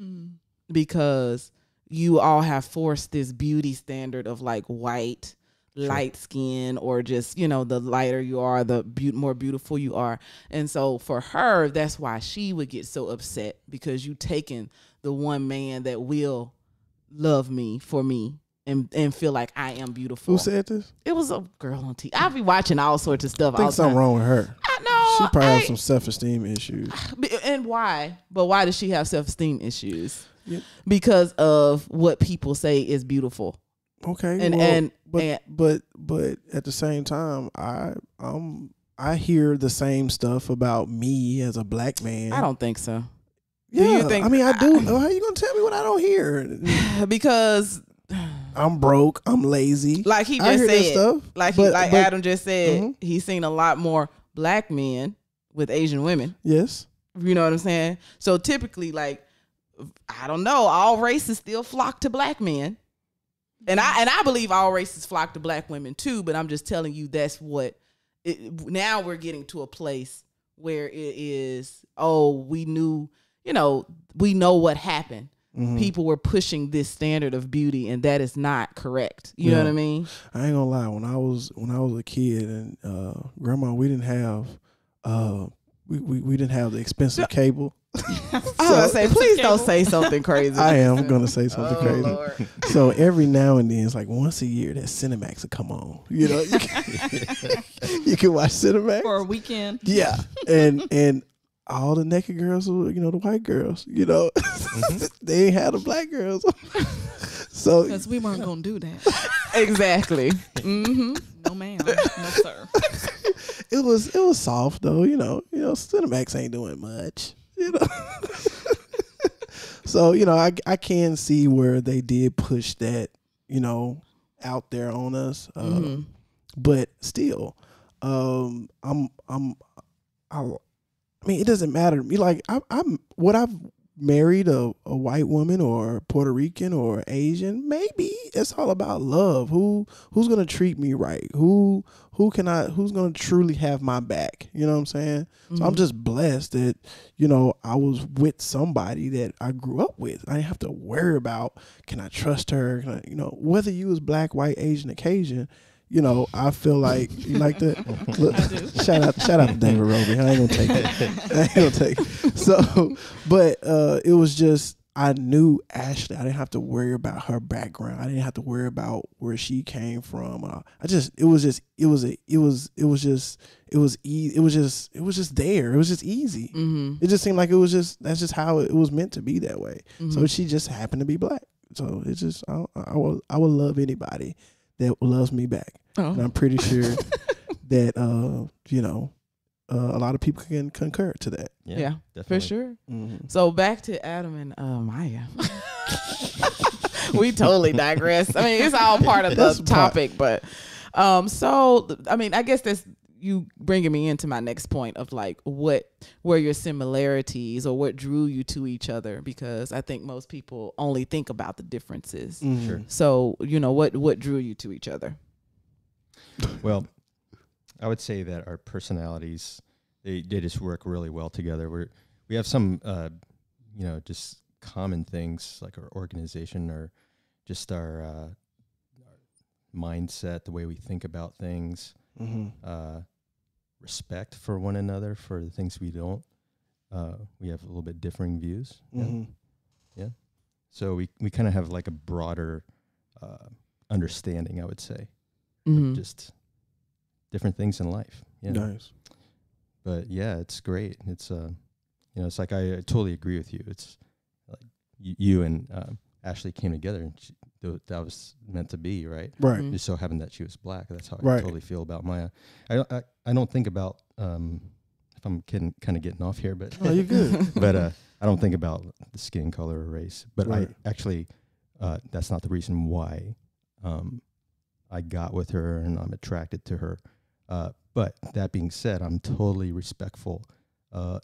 Mm. because you all have forced this beauty standard of like white light skin or just you know the lighter you are the be- more beautiful you are and so for her that's why she would get so upset because you taken the one man that will love me for me and and feel like I am beautiful. Who said this? it was a girl on TV. I'll be watching all sorts of stuff. I think something time. wrong with her. I know. She probably I- has some self esteem issues. and why? But why does she have self esteem issues? Yep. Because of what people say is beautiful. Okay, And well, and, but and but but at the same time, I um I hear the same stuff about me as a black man. I don't think so. Yeah, you think- I mean, I do. How are you gonna tell me what I don't hear? because I'm broke. I'm lazy. like he just said, stuff. like he, but- like but- Adam just said, Mhm. he's seen a lot more black men with Asian women. Yes. You know what I'm saying? So typically, like, I don't know, all races still flock to black men. And I and I believe all races flock to black women too, but I'm just telling you that's what it, now we're getting to a place where it is, oh, we knew, you know, we know what happened. Mhm. People were pushing this standard of beauty and that is not correct. You know what I mean? I ain't gonna lie. When I was when I was a kid and uh, grandma, we didn't have uh, we, we, we didn't have the expensive cable. I was gonna say, please don't say something crazy. I am gonna say something Oh, crazy. Lord. So every now and then, it's like once a year that Cinemax will come on. You know, you can, you can watch Cinemax. for a weekend. Yeah, and and all the naked girls, were, you know, the white girls. You know, they ain't had the black girls. so Because we weren't gonna do that. Exactly. Mm-hmm. No ma'am. No sir. it was it was soft though. You know, you know, Cinemax ain't doing much. You know. so you know, I I can see where they did push that. You know, out there on us. Uh, Mhm. but still, um, I'm I'm I, I mean, it doesn't matter to me. Like I, I'm what I've married a, a white woman or Puerto Rican or Asian? Maybe it's all about love. Who who's gonna treat me right? Who who can I? Who's gonna truly have my back? You know what I'm saying? So I'm mm-hmm. just blessed that you know I was with somebody that I grew up with. I didn't have to worry about can I trust her? Can I, you know whether you was black, white, Asian, or Caucasian. You know, I feel like you like that. Look, shout out, shout out to David Roby. I ain't gonna take it. I ain't gonna take it. So, but uh, it was just I knew Ashley. I didn't have to worry about her background. I didn't have to worry about where she came from. Uh, I just it was just it was a, it was it was just it was e- it was just it was just there. It was just easy. hmm It just seemed like it was just that's just how it was meant to be that way. Mm-hmm. So she just happened to be black. So it's just I I will I will love anybody that loves me back. And Oh. I'm pretty sure that uh you know uh, a lot of people can concur to that. Yeah, Yeah, definitely. for sure. Mm-hmm. So back to Adam and uh, Maya. we totally digress. I mean, it's all part of the That's part- topic, but um, so I mean, I guess that's you bringing me into my next point of like what were your similarities or what drew you to each other because I think most people only think about the differences. Mm-hmm. Sure. So you know what what drew you to each other? Well, I would say that our personalities they, they just work really well together. We're we have some uh, you know just common things like our organization or just our, uh, our mindset, the way we think about things, Mm-hmm. uh, respect for one another for the things we don't. Uh, we have a little bit differing views. Yeah. Mm-hmm. So we, we kind of have like a broader uh, understanding, I would say, Mhm. of just different things in life. Yeah. Nice. But yeah, it's great. It's uh, you know, it's like I, I totally agree with you. It's like you, you and uh, Ashley came together, and she, th- that was meant to be, right? Right. Mhm. Just so happened that she was black. That's how I totally feel about Maya. I don't, I, I don't think about um, if I'm kidding, kind of getting off here, but Oh, you're good. but uh, I don't think about the skin color or race. But Right. I actually, uh, that's not the reason why um, I got with her and I'm attracted to her. Uh, but that being said, I'm totally respectful uh,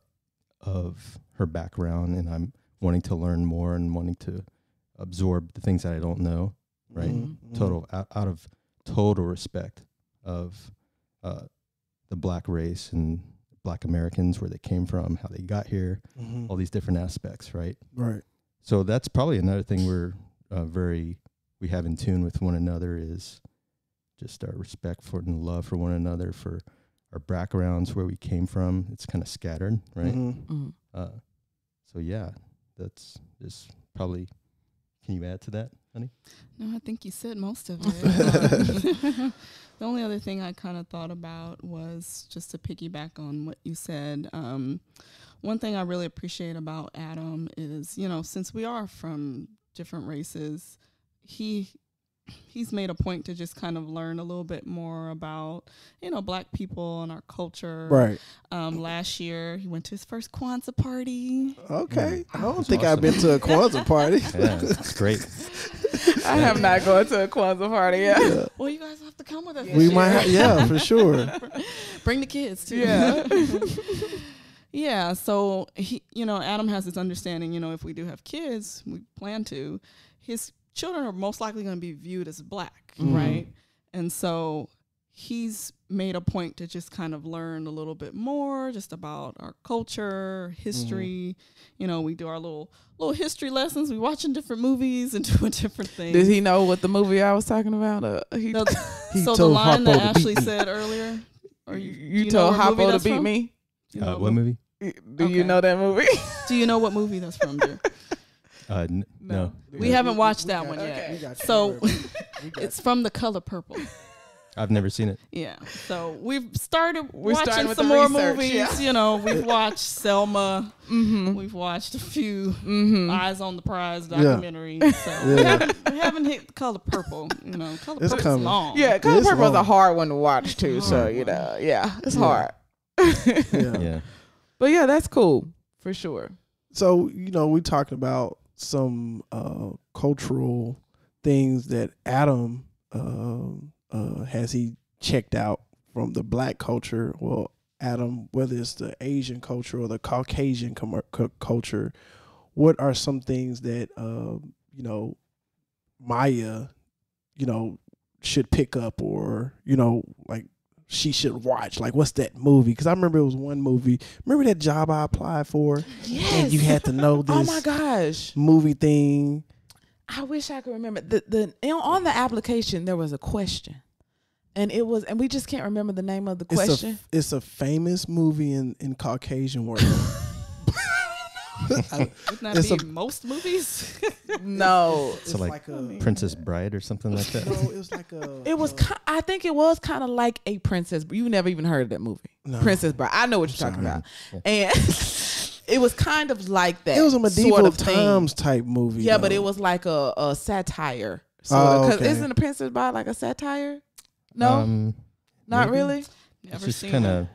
of her background, and I'm wanting to learn more and wanting to absorb the things that I don't know. Right, Mhm. total out, out of total respect of uh, the black race and black Americans, where they came from, how they got here, Mhm. all these different aspects, right? Right. So that's probably another thing we're uh, very we have in tune with one another is just our respect for and love for one another, for our backgrounds, where we came from. It's kind of scattered, right? Mhm. Mhm. Uh, so yeah, that's just probably can you add to that, honey? No, I think you said most of it. Um, the only other thing I kind of thought about was just to piggyback on what you said. Um, one thing I really appreciate about Adam is, you know, since we are from different races, he he's made a point to just kind of learn a little bit more about you know black people and our culture Right. um last year he went to his first kwanzaa party Okay. I don't That's think I've been to a Kwanzaa party. Yeah, it's great. I have not gone to a Kwanzaa party yet. Yeah. well you guys have to come with us We might, year. have, yeah, for sure. bring the kids too Yeah. yeah so he you know adam has this understanding you know if we do have kids we plan to his children are most likely going to be viewed as black Mhm. right and so he's made a point to just kind of learn a little bit more just about our culture history you know we do our little little history lessons we watching different movies and doing different things Did he know what the movie I was talking about? Uh, he, No, He so the told line Harpo that to beat ashley me. said earlier or you, you, you told what movie Harpo to beat from? me. you know Uh, what movie? Do you know that movie? do you know what movie that's from dear? Uh, n- no. We haven't watched that one got- yet. we got So covered. We got it's from the color purple. I've never seen it. Yeah. So we've started We started watching with some more research, movies. yeah. You know, we've watched Selma. mm-hmm. We've watched a few Mm-hmm. Eyes on the Prize Yeah. documentaries. So we, Yeah. haven't, we haven't hit the color purple. You know, color It's purple's coming. long. Yeah, Color It's Purple was a hard one to watch too. So you know, yeah, it's Yeah. hard. yeah. Yeah. But yeah, that's cool for sure. So you know, we talking about some uh, cultural things that Adam uh, uh, has he checked out from the black culture. Well, Adam, whether it's the Asian culture or the Caucasian com- cu- culture, what are some things that uh, you know Maya, you know, should pick up or you know like she should watch? Like, what's that movie? Because I remember it was one movie. Remember that job I applied for, Yes. and you had to know oh this Oh my gosh. movie thing. I wish I could remember the the you know, on the application there was a question, and it was and we just can't remember the name of the It's a question. it's a famous movie in in Caucasian world. I- Wouldn't that It's be a- most movies? no, So like a Princess Bride or something like that. no, it was like a. it was. uh, ki- I think it was kind of like a princess. You never even heard of that movie, No. Princess Bride. I know what you're talking Sorry. about, and it was kind of like that. It was a medieval sort of thing. times type movie. Yeah, but it was like a, a satire. Sort Oh, okay. isn't a Princess Bride like a satire? No, Um, not maybe. really. it's Never just seen kind it. of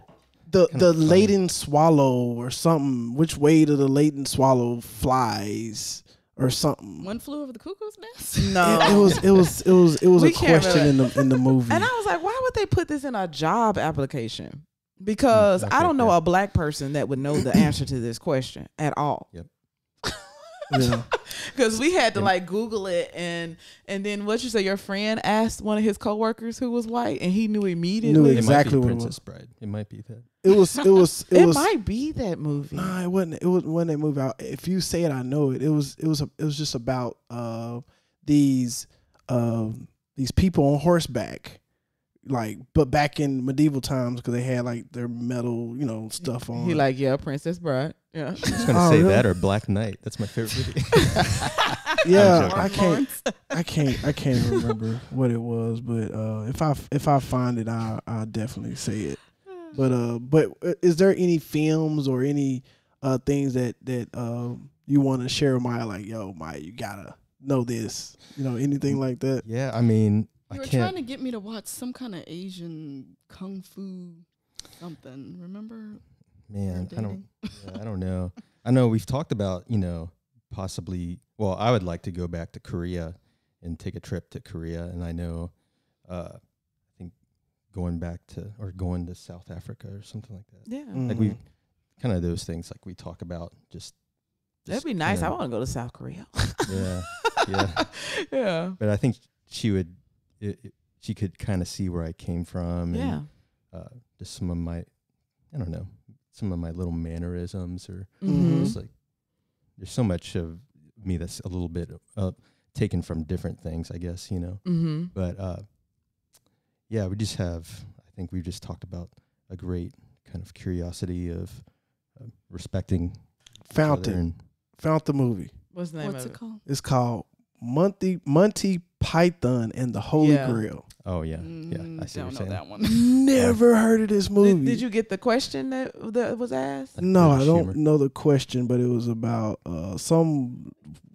the the laden swallow or something. Which way do the laden swallow flies or something? One flew over the cuckoo's nest. No, It, it was it was it was it was We a can't question in the in the movie. And I was like, why would they put this in a job application? Because Mm, I don't know yeah. a black person that would know the answer to this question at all. yeah. Because we had to like Google it and and then what you say, your friend asked one of his coworkers who was white and he knew immediately. Knew exactly might what it was. Princess Bride. It might be that. It was it was it, It, was might be that movie. Nah, it wasn't. It was when they moved out. If you say it, I know it. It was. It was. A, it was just about uh, these um, these people on horseback, like but back in medieval times because they had like their metal, you know, stuff on. He like, yeah, Princess Bride. Yeah. I was gonna Oh, say really? that or Black Knight. That's my favorite movie. yeah. I can't. I can't. I can't remember what it was, but uh, if I if I find it, I I'll definitely say it. But uh, but uh, is there any films or any uh things that that um you want to share with Maya? Like, yo, Maya, you gotta know this. You know, anything like that? yeah, I mean, I You were can't. trying to get me to watch some kind of Asian kung fu something. Remember? We were man, I don't. dating? yeah, I don't know. I know we've talked about you know possibly. Well, I would like to go back to Korea and take a trip to Korea, and I know, uh, I think going back to or going to South Africa or something like that. Yeah. Like we kind of those things like we talk about. Just That'd be nice. I kinda- want to go to South Korea. Yeah, yeah. yeah. But I think she would. It, it, she could kind of see where I came from. Yeah. And, uh, just some of my, I don't know, some of my little mannerisms or Mhm. It's like there's so much of me that's a little bit uh, taken from different things, I guess, you know. Mm-hmm. But uh, yeah, we just have. I think we've just talked about a great kind of curiosity of uh, respecting Fountain. Found other it. and Found the movie. What's the name What's of it it? called? It's called Monty Monty Python and the Holy Yeah. Grail. Oh yeah, Mm, yeah. I see don't what you're know saying. that one. Never heard of this movie. Did, did you get the question that that was asked? No, I don't humor. know the question, but it was about uh, some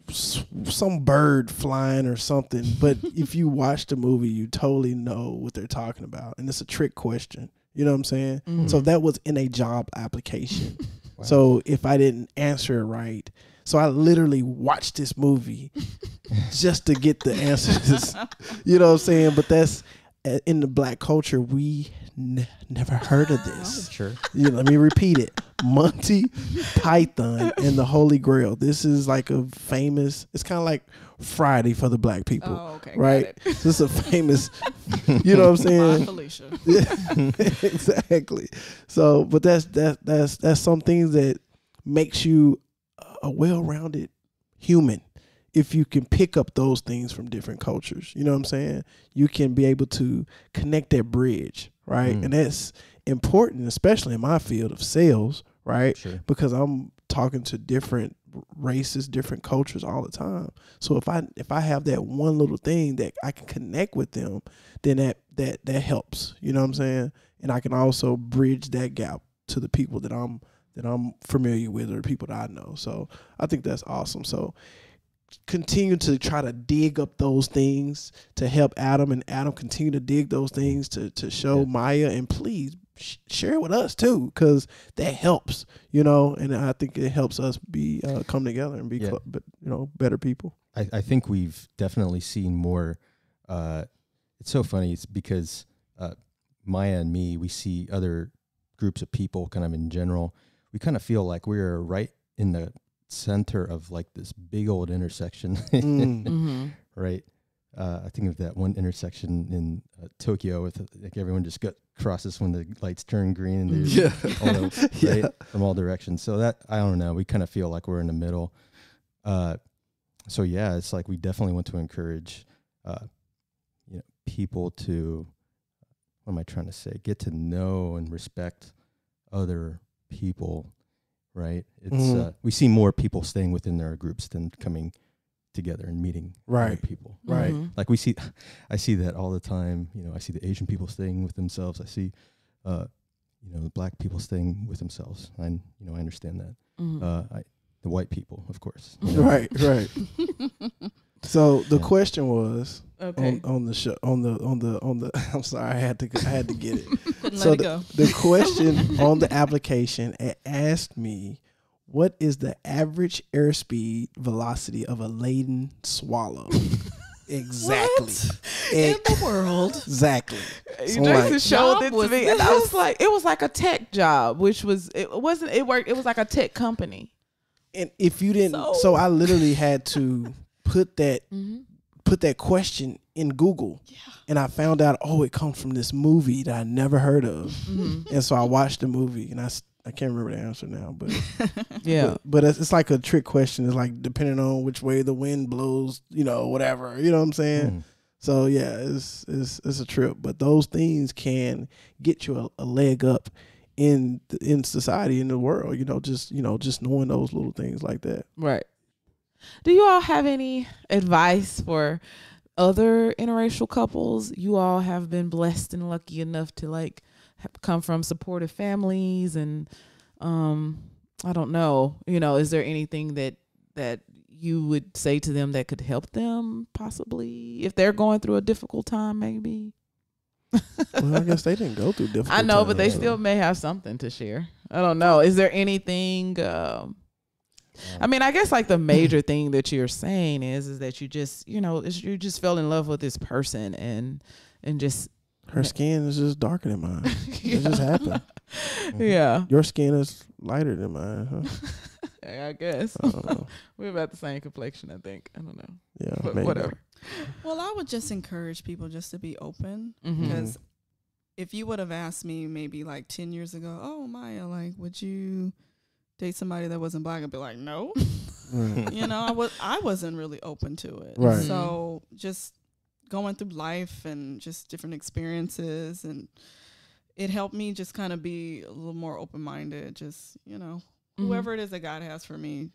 some bird flying or something. But if you watch the movie, you totally know what they're talking about, and it's a trick question. You know what I'm saying? Mhm. So that was in a job application. Wow. So if I didn't answer it right, so I literally watched this movie just to get the answers. you know what I'm saying? But that's uh, in the black culture, we n- never heard of this. Sure. Let me repeat it: Monty Python and the Holy Grail. This is like a famous. It's kind of like Friday for the black people, Oh, okay. right? This is a famous. You know what I'm Bye, saying? Felicia. Exactly. So, but that's that's that's that's some things that makes you a well-rounded human. If you can pick up those things from different cultures, you know what I'm saying? You can be able to connect that bridge, right? Mm. And that's important, especially in my field of sales, right? Sure. Because I'm talking to different races, different cultures all the time. So if I if I have that one little thing that I can connect with them, then that that that helps. You know what I'm saying? And I can also bridge that gap to the people that I'm that I'm familiar with or people that I know. So I think that's awesome. So continue to try to dig up those things to help Adam and Adam continue to dig those things to to show Yeah. Maya and please sh- share it with us too because that helps you know and I think it helps us be uh, come together and be Yeah. cl- but you know better people. I, I think we've definitely seen more. Uh, it's so funny. It's because uh, Maya and me, we see other groups of people, kind of in general. We kind of feel like we're right in the center of like this big old intersection, Mm. Mm-hmm. right? Uh, I think of that one intersection in uh, Tokyo with uh, like everyone just got crosses when the lights turn green and there's Yeah. all the, Yeah. from all directions. So that I don't know. We kind of feel like we're in the middle. Uh, so yeah, it's like we definitely want to encourage, uh, you know, people to what am I trying to say? Get to know and respect other people, right? It's Mhm. uh, we see more people staying within their groups than coming together and meeting other Right. people. Right. Mm-hmm. Like we see, I see that all the time. You know, I see the Asian people staying with themselves. I see, uh, you know, the black people staying with themselves. I, you know, I understand that. Mm-hmm. Uh, I, the white people, of course. you know. Right, right. So the Yeah. question was okay. on, on the show on the on the on the I'm sorry I had to I had to get it. Couldn't So let it go. The question on the application it asked me what is the average airspeed velocity of a laden swallow? exactly. in the world. Exactly. So Jason like- showed it to was me, and I was like, it was like a tech job, which was it wasn't it worked. It was like a tech company. And if you didn't so, So- I literally had to put that Mm-hmm. put that question in Google. And I found out, oh, it comes from this movie that I never heard of. Mm-hmm. And so I watched the movie, and I. I can't remember the answer now, but Yeah. but, but it's, it's like a trick question. It's like depending on which way the wind blows, you know, whatever. You know what I'm saying? Mm. So yeah, it's it's it's a trip. But those things can get you a, a leg up in in society in the world. You know, just you know, just knowing those little things like that. Right. Do you all have any advice for other interracial couples? You all have been blessed and lucky enough to like have come from supportive families and um I don't know, you know, is there anything that that you would say to them that could help them possibly if they're going through a difficult time maybe? Well, I guess they didn't go through difficult. I know, but they still may have something to share. I don't know. Is there anything? Um, I mean, I guess like the major thing that you're saying is is that you just you know is you just fell in love with this person and and just her skin is just darker than mine. It just happened. yeah. Your skin is lighter than mine. Huh? I guess I don't know. we're about the same complexion. I think I don't know, Yeah, but maybe. whatever. Well, I would just encourage people just to be open Mhm. because if you would have asked me maybe like 10 years ago, oh, Maya, like, would you date somebody that wasn't black? I'd be like, no. Right. you know, I was I wasn't really open to it. Right. So just going through life and just different experiences and it helped me just kind of be a little more open minded. Just, you know, Mhm. whoever it is that God has for me,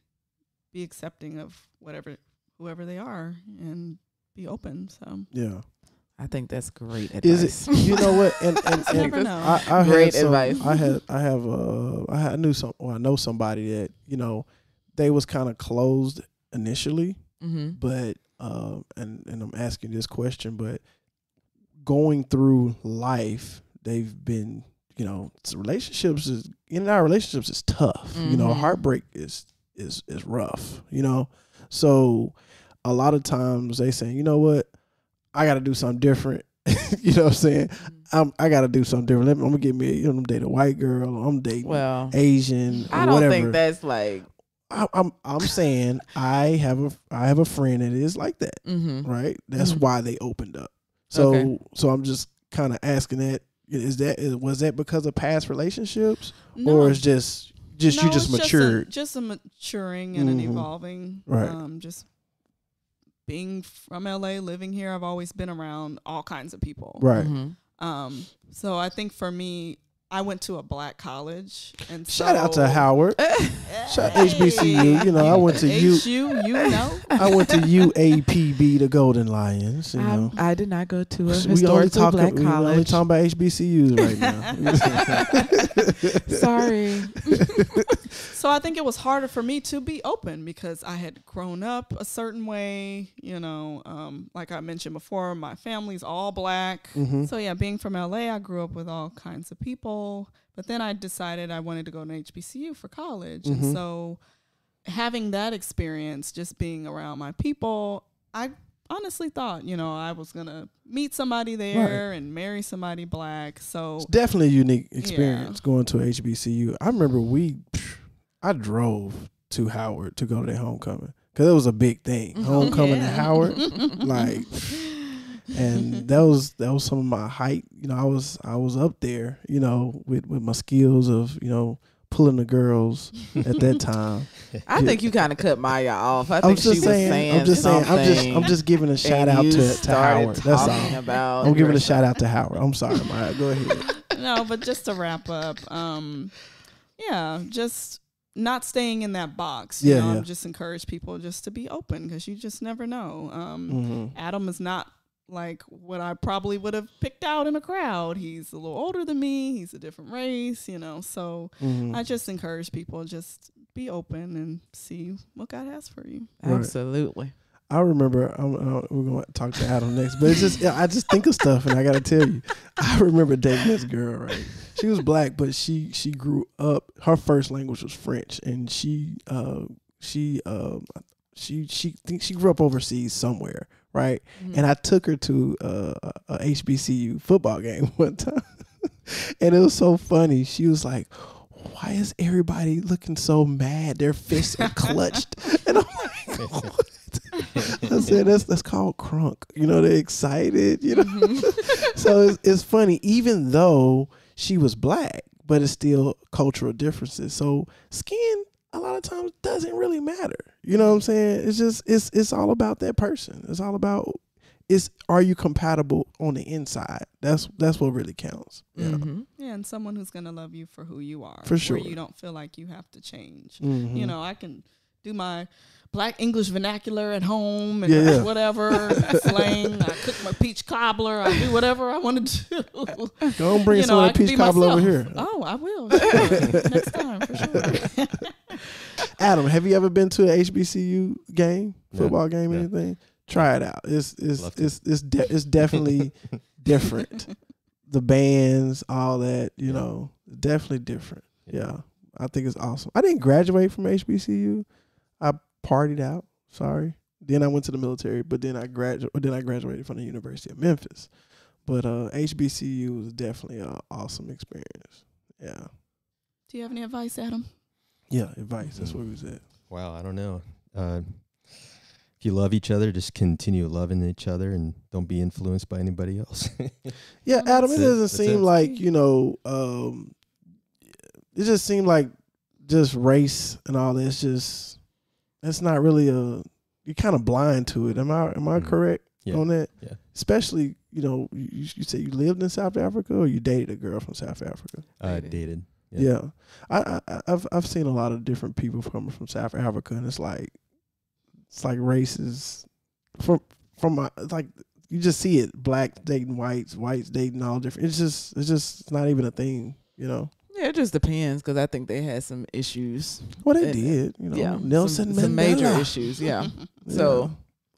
be accepting of whatever whoever they are and be open. So Yeah. I think that's great Is advice. it? You know what? And and, and never know. I, I Great had some, advice. I had I have uh I had, I knew some well, I know somebody that you know they was kind of closed initially, mm-hmm. but um and and I'm asking this question, but going through life, they've been you know relationships is in our relationships is tough. You know, Mhm. heartbreak is is is rough. You know, so a lot of times they say, you know what, I got to do something different. you know what I'm saying? I'm, I got to do something different. Let me- I'm gonna get me, you know, I'm dating a white girl. Or I'm dating Well, Asian. Or I don't whatever. think that's like. I, I'm I'm saying I have a I have a friend that is like that, Mm-hmm. right? That's Mhm. why they opened up. So Okay. so I'm just kind of asking that is that is, was that because of past relationships no, or is just just you just matured? just a, just a maturing and an Mhm. evolving. Right. Um, just being from LA, living here, I've always been around all kinds of people. right. Mm-hmm. Um, so I think for me, I went to a black college, and Shout out to Howard. Shout HBCU. You know, I went to U. HU, you know. I went to UAPB, the Golden Lions. You know. I did not go to a we only historically talk, black we only talking about HBCUs right now. Sorry. So I think it was harder for me to be open because I had grown up a certain way. You know, um, like I mentioned before, my family's all black. hmm So yeah, being from LA, I grew up with all kinds of people. But then I decided I wanted to go to HBCU for college, Mhm. and so having that experience, just being around my people, I honestly thought, you know, I was gonna meet somebody there and marry somebody black. So It's definitely a unique experience going to HBCU. I remember we, I drove to Howard to go to their homecoming because it was a big thing. Homecoming Yeah. at Howard, like, and that was that was some of my height. You know, I was I was up there. You know, with with my skills of you know pulling the girls at that time. I think you kind of cut Maya off. I I'm think she just was saying. saying I'm just saying. I'm just I'm just giving a shout out to, to Howard. That's all. About I'm giving a shout out to Howard. I'm sorry, Maya. Go ahead. no, but just to wrap up, um, yeah, just not staying in that box. You Yeah, know, yeah. I'm just encourage people just to be open because you just never know. Um, hmm Adam is not like what I probably would have picked out in a crowd. He's a little older than me. He's a different race, you know. So hmm I just encourage people just be open and see what God has for you. Right. Absolutely. I remember. I'm, uh, we're going to talk to Adam next, but it's just yeah, I just think of stuff, and I got to tell you, I remember dating this girl. Right, she was black, but she she grew up. Her first language was French, and she uh she um she she think she grew up overseas somewhere. Right, and I took her to uh, a, a HBCU football game one time, and it was so funny. She was like. Why is everybody looking so mad? Their fists are clutched, and I'm like, "What?" I said that's that's called crunk. You know, they're excited. You know, Mm-hmm. so it's, it's funny. Even though she was black, but it's still cultural differences. So skin a lot of times doesn't really matter. You know what I'm saying? It's just it's it's all about that person. It's all about it's are you compatible on the inside? That's that's what really counts. Yeah. Mhm. Yeah, and someone who's gonna love you for who you are. For sure. Where you don't feel like you have to change. Mhm. You know, I can do my black English vernacular at home and Yeah, yeah. whatever slang. I cook my peach cobbler. I do whatever I want to do. Go and bring You some know, of I that can peach be cobbler over here. Oh, I will. Next time for sure. Adam, have you ever been to a HBCU game, No, football game, no. anything? Try it out. It's it's Love it's it's de- it's definitely different. The bands, all that, you know, definitely different. Yeah, I think it's awesome. I didn't graduate from HBCU. I partied out. Sorry. Then I went to the military, but then I gradu- Then I graduated from the University of Memphis. But uh, HBCU was definitely an awesome experience. Yeah. Do you have any advice, Adam? Yeah. Advice. That's what we said. Wow, I don't know. Uh, if you love each other, just continue loving each other and don't be influenced by anybody else. Yeah, Adam, it it. doesn't That's seem it. like, you know, um it just seemed like just race and all that. It's just that's not really a you're kind of blind to it. Am I am I Mhm. correct Yeah. on that? Yeah. Especially, you know, you, you say you lived in South Africa or you dated a girl from South Africa. uh, Dated. dated. Yeah. I, I I've I've seen a lot of different people coming from South Africa and it's like it's like races from from my like you just see it black dating whites, whites dating all different. It's just it's just it's not even a thing, you know. Yeah, it just depends because I think they had some issues. Well, they And- did, you know. yeah, Nelson some, some major issues. Yeah. Yeah. So,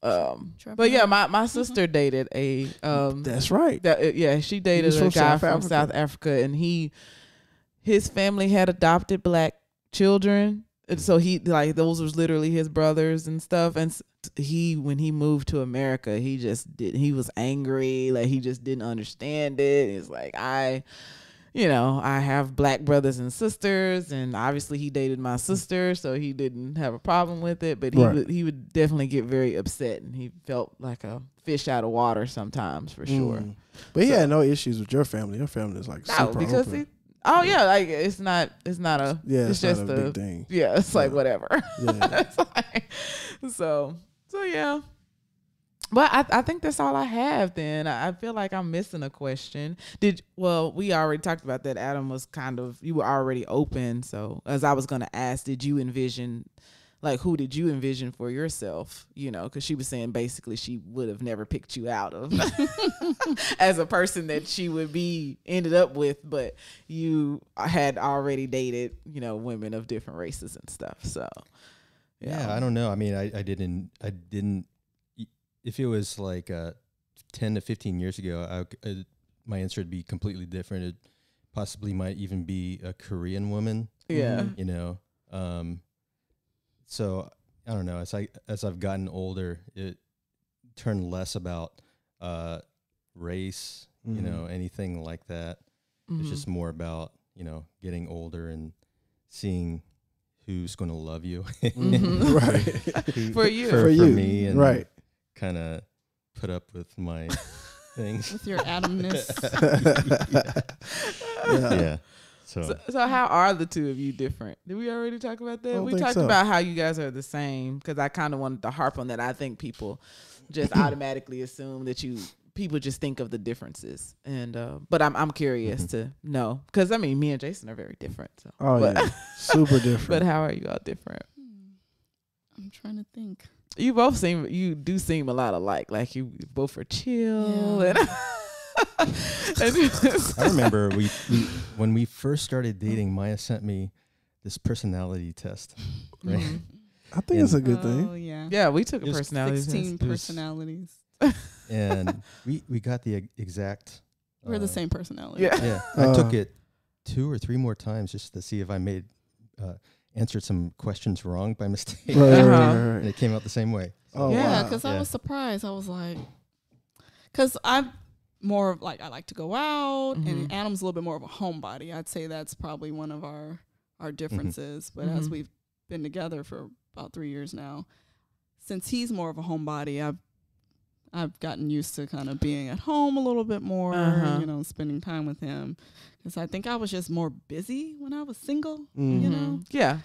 um, Trevor but yeah, my my sister dated a um that's right. that uh, yeah she dated a guy South from Africa. South Africa and he his family had adopted black children and so he like those was literally his brothers and stuff and he when he moved to America he just did he was angry like he just didn't understand it it's like I you know I have black brothers and sisters and obviously he dated my sister so he didn't have a problem with it but he Right. would he would definitely get very upset and he felt like a fish out of water sometimes for sure Mm. But he So- had no issues with your family. Your family is like no, super because open. Oh yeah, like it's not it's not a yeah, it's, it's, just a a, big thing. yeah, it's like whatever. Yeah. It's like- so so yeah. But I, I think that's all I have then. I I feel like I'm missing a question. Did well, we already talked about that. Adam was kind of you were already open. So as I was gonna ask, did you envision like who did you envision for yourself? You know, because she was saying basically she would have never picked you out of as a person that she would be ended up with, but you had already dated, you know, women of different races and stuff. So Yeah, I don't know. I mean, I, I didn't, I didn't. If it was like uh, ten to fifteen years ago, I, c- uh, my answer would be completely different. It possibly might even be a Korean woman. Yeah. You know, um, so I don't know. As I as I've gotten older, it turned less about uh, race. You Mhm. know, anything like that. It's Mhm. just more about you know getting older and seeing who's going to love you. Mhm. right. Who- For you. for, For for you, me, and right. kind of put up with my things. with your Adamness. yeah. yeah. So, So, so how are the two of you different? Did we already talk about that? We talked so. about how you guys are the same because I kind of wanted to harp on that. I think people just automatically assume that you people just think of the differences, and uh, but I'm I'm curious Mhm. to know because I mean me and Jason are very different. So. Oh but, yeah. Super different. but how are you all different? Hmm. I'm trying to think. You both seem you do seem a lot alike. Like you both are chill Yeah. and. and I remember we, we when we first started dating, Maya sent me this personality test. Right? Mhm. I think it's a good oh, thing. yeah. Yeah, we took a Just personality test. 16 It personalities. and we we got the exact. We're the uh, same personality. Yeah. Yeah, I took Uh. it two or three more times just to see if I made uh, answered some questions wrong by mistake, Right, right, Uh-huh. right, and right. it came out the same way. Oh, Yeah, wow. because I was surprised. I was like, because I'm more of like I like to go out, Mhm. and Adam's a little bit more of a homebody. I'd say that's probably one of our our differences. But as Mhm. we've been together for about three years now, since he's more of a homebody, I've I've gotten used to kind of being at home a little bit more, Uh-huh. you know, spending time with him. Because I think I was just more busy when I was single. You Mhm. know? Yeah.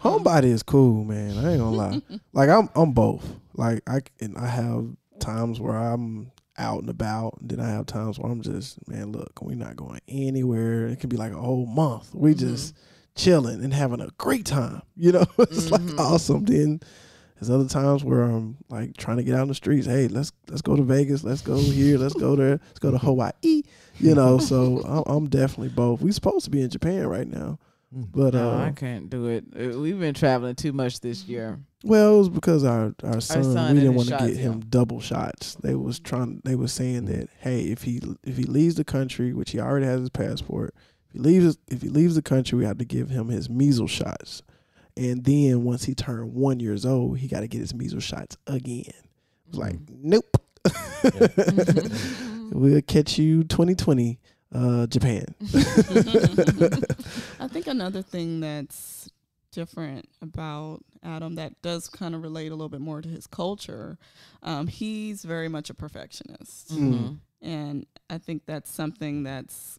Homebody is cool, man. I ain't gonna lie. Like I'm, I'm both. Like I, and I have times where I'm out and about, and then I have times where I'm just, man, look, we're not going anywhere. It could be like a whole month. We Mhm. just chilling and having a great time. You know, it's Mhm. like awesome. Then there's other times where I'm like trying to get out in the streets. Hey, let's let's go to Vegas. Let's go here. Let's go there. Let's go to Hawaii. You know, so I'm, I'm definitely both. We're supposed to be in Japan right now. But no, uh, I can't do it. Uh, We've been traveling too much this year. Well, it was because our our son, son we didn't want to get him yeah. double shots. They was trying. They was saying Mm. that hey, if he if he leaves the country, which he already has his passport, if he leaves if he leaves the country, we have to give him his measles shots, and then once he turned one years old, he got to get his measles shots again. It was like nope. we'll catch you 2020, uh, Japan. I think another thing that's different about Adam that does kind of relate a little bit more to his culture, um, he's very much a perfectionist. Mhm. And I think that's something that's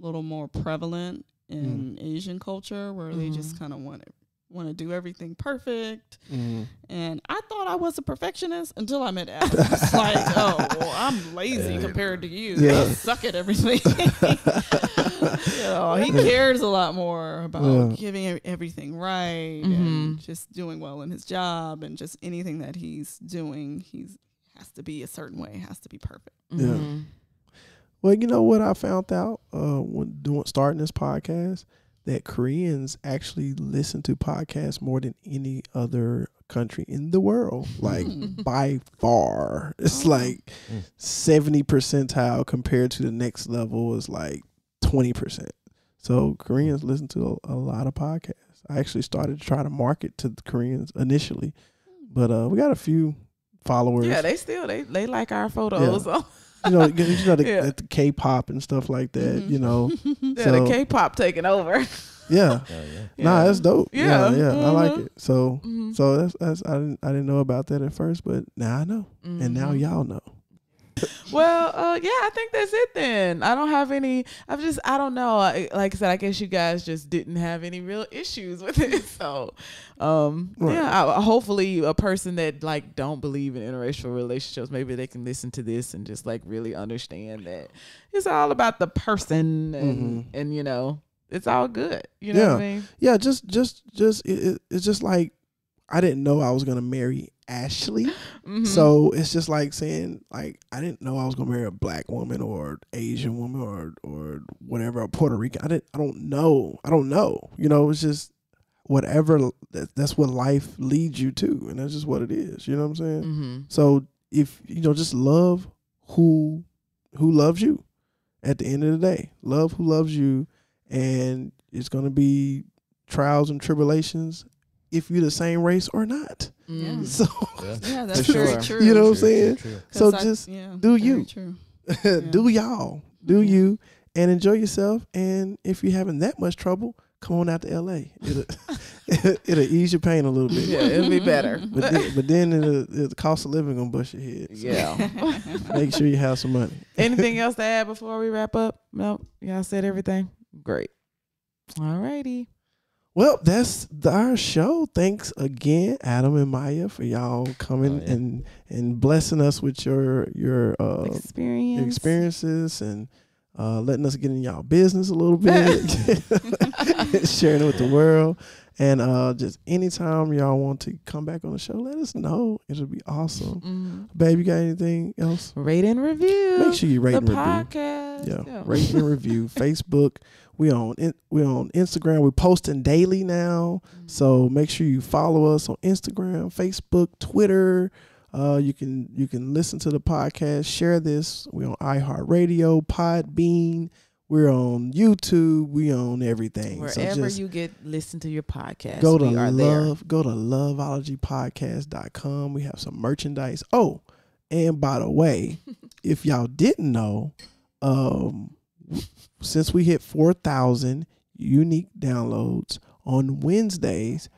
a little more prevalent in Asian culture where they just kind of want to want to do everything perfect. Mm. And I thought I was a perfectionist until I met Adam. It's like, oh, well, I'm lazy Yeah. compared to you. Yeah. I suck at everything. you know, he cares a lot more about Yeah. giving everything right Mhm. and just doing well in his job and just anything that he's doing, he's has to be a certain way, has to be perfect. Yeah. Mhm. Well, you know what I found out uh, when doing starting this podcast that Koreans actually listen to podcasts more than any other country in the world, like Hmm. by far. It's Oh. like seventy percentile compared to the next level is like twenty percent. So Koreans listen to a, a lot of podcasts. I actually started to try to market to the Koreans initially, but uh, we got a few followers. Yeah, they still they they like our photos. So. you know, you you know the, Yeah. the K-pop and stuff like that. Mhm. You know, Yeah, So- the K-pop taking over. yeah. Oh, yeah. Nah, that's dope. Yeah, Yeah. yeah, I like Mhm. it. So, Mhm. so that's that's I didn't I didn't know about that at first, but now I know, and now Mhm. y'all know. Well, uh, yeah, I think that's it then. I don't have any. I've just, I don't know. I, like I said, I guess you guys just didn't have any real issues with it. So, um, Right. yeah, I, hopefully a person that like don't believe in interracial relationships, maybe they can listen to this and just like really understand that it's all about the person and and you know it's all good. You know what I mean? Yeah, just just just it, it, it's just like I didn't know I was gonna marry Ashley, Mhm. so it's just like saying like I didn't know I was gonna marry a black woman or Asian woman or or whatever, a Puerto Rican. I didn't. I don't know. I don't know. You know, it's just whatever. That, that's what life leads you to, and that's just what it is. You know what I'm saying? Mhm. So if you know, just love who who loves you. At the end of the day, love who loves you, and it's gonna be trials and tribulations if you're the same race or not. Mhm. So Yeah. Yeah, that's For very true. you know what I'm saying? true, true. So 'Cause I- just yeah, do you. True. do y'all, do Yeah. you, and enjoy yourself. And if you're having that much trouble, come on out to L.A. It'll it'll ease your pain a little bit. Yeah, it'll be better. But then, but then it'll, the cost of living gonna bust your head. So yeah. Make sure you have some money. Anything else to add before we wrap up? No, y'all said everything. Great. All righty. Well, that's our show. Thanks again, Adam and Maya, for y'all coming Oh, yeah. and and blessing us with your your uh, Experience. experiences and uh, letting us get in y'all business a little bit, sharing it with the world. And uh, just anytime y'all want to come back on the show, let us know. It'll be awesome. Mhm. Babe, you got anything else? Rate and review. Make sure you rate the and review. podcast. Yeah, rate and review. Facebook. We on we on Instagram. We're posting daily now, so make sure you follow us on Instagram, Facebook, Twitter. Uh, you can you can listen to the podcast. Share this. We're on iHeartRadio, Podbean. We're on YouTube. We on everything. so Wherever just you get listen to your podcast, go to we are there. love go to loveologypodcast.com. We have some merchandise. Oh, and by the way, if y'all didn't know, um, since we hit four thousand unique downloads on Wednesdays,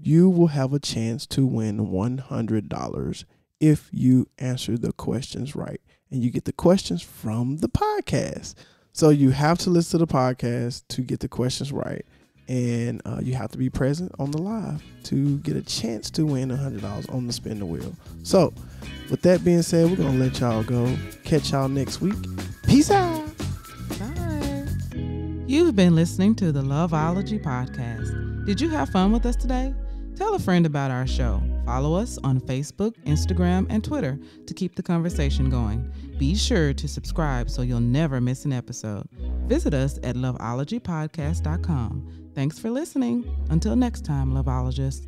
you will have a chance to win one hundred dollars if you answer the questions right, and you get the questions from the podcast. So you have to listen to the podcast to get the questions right and uh, you have to be present on the live to get a chance to win $100 on the spin the wheel. So, with that being said, we're going to let y'all go. Catch y'all next week. Peace out. You've been listening to the Loveology podcast. Did you have fun with us today? Tell a friend about our show. Follow us on Facebook, Instagram, and Twitter to keep the conversation going. Be sure to subscribe so you'll never miss an episode. Visit us at loveologypodcast.com. Thanks for listening. Until next time, Loveologists.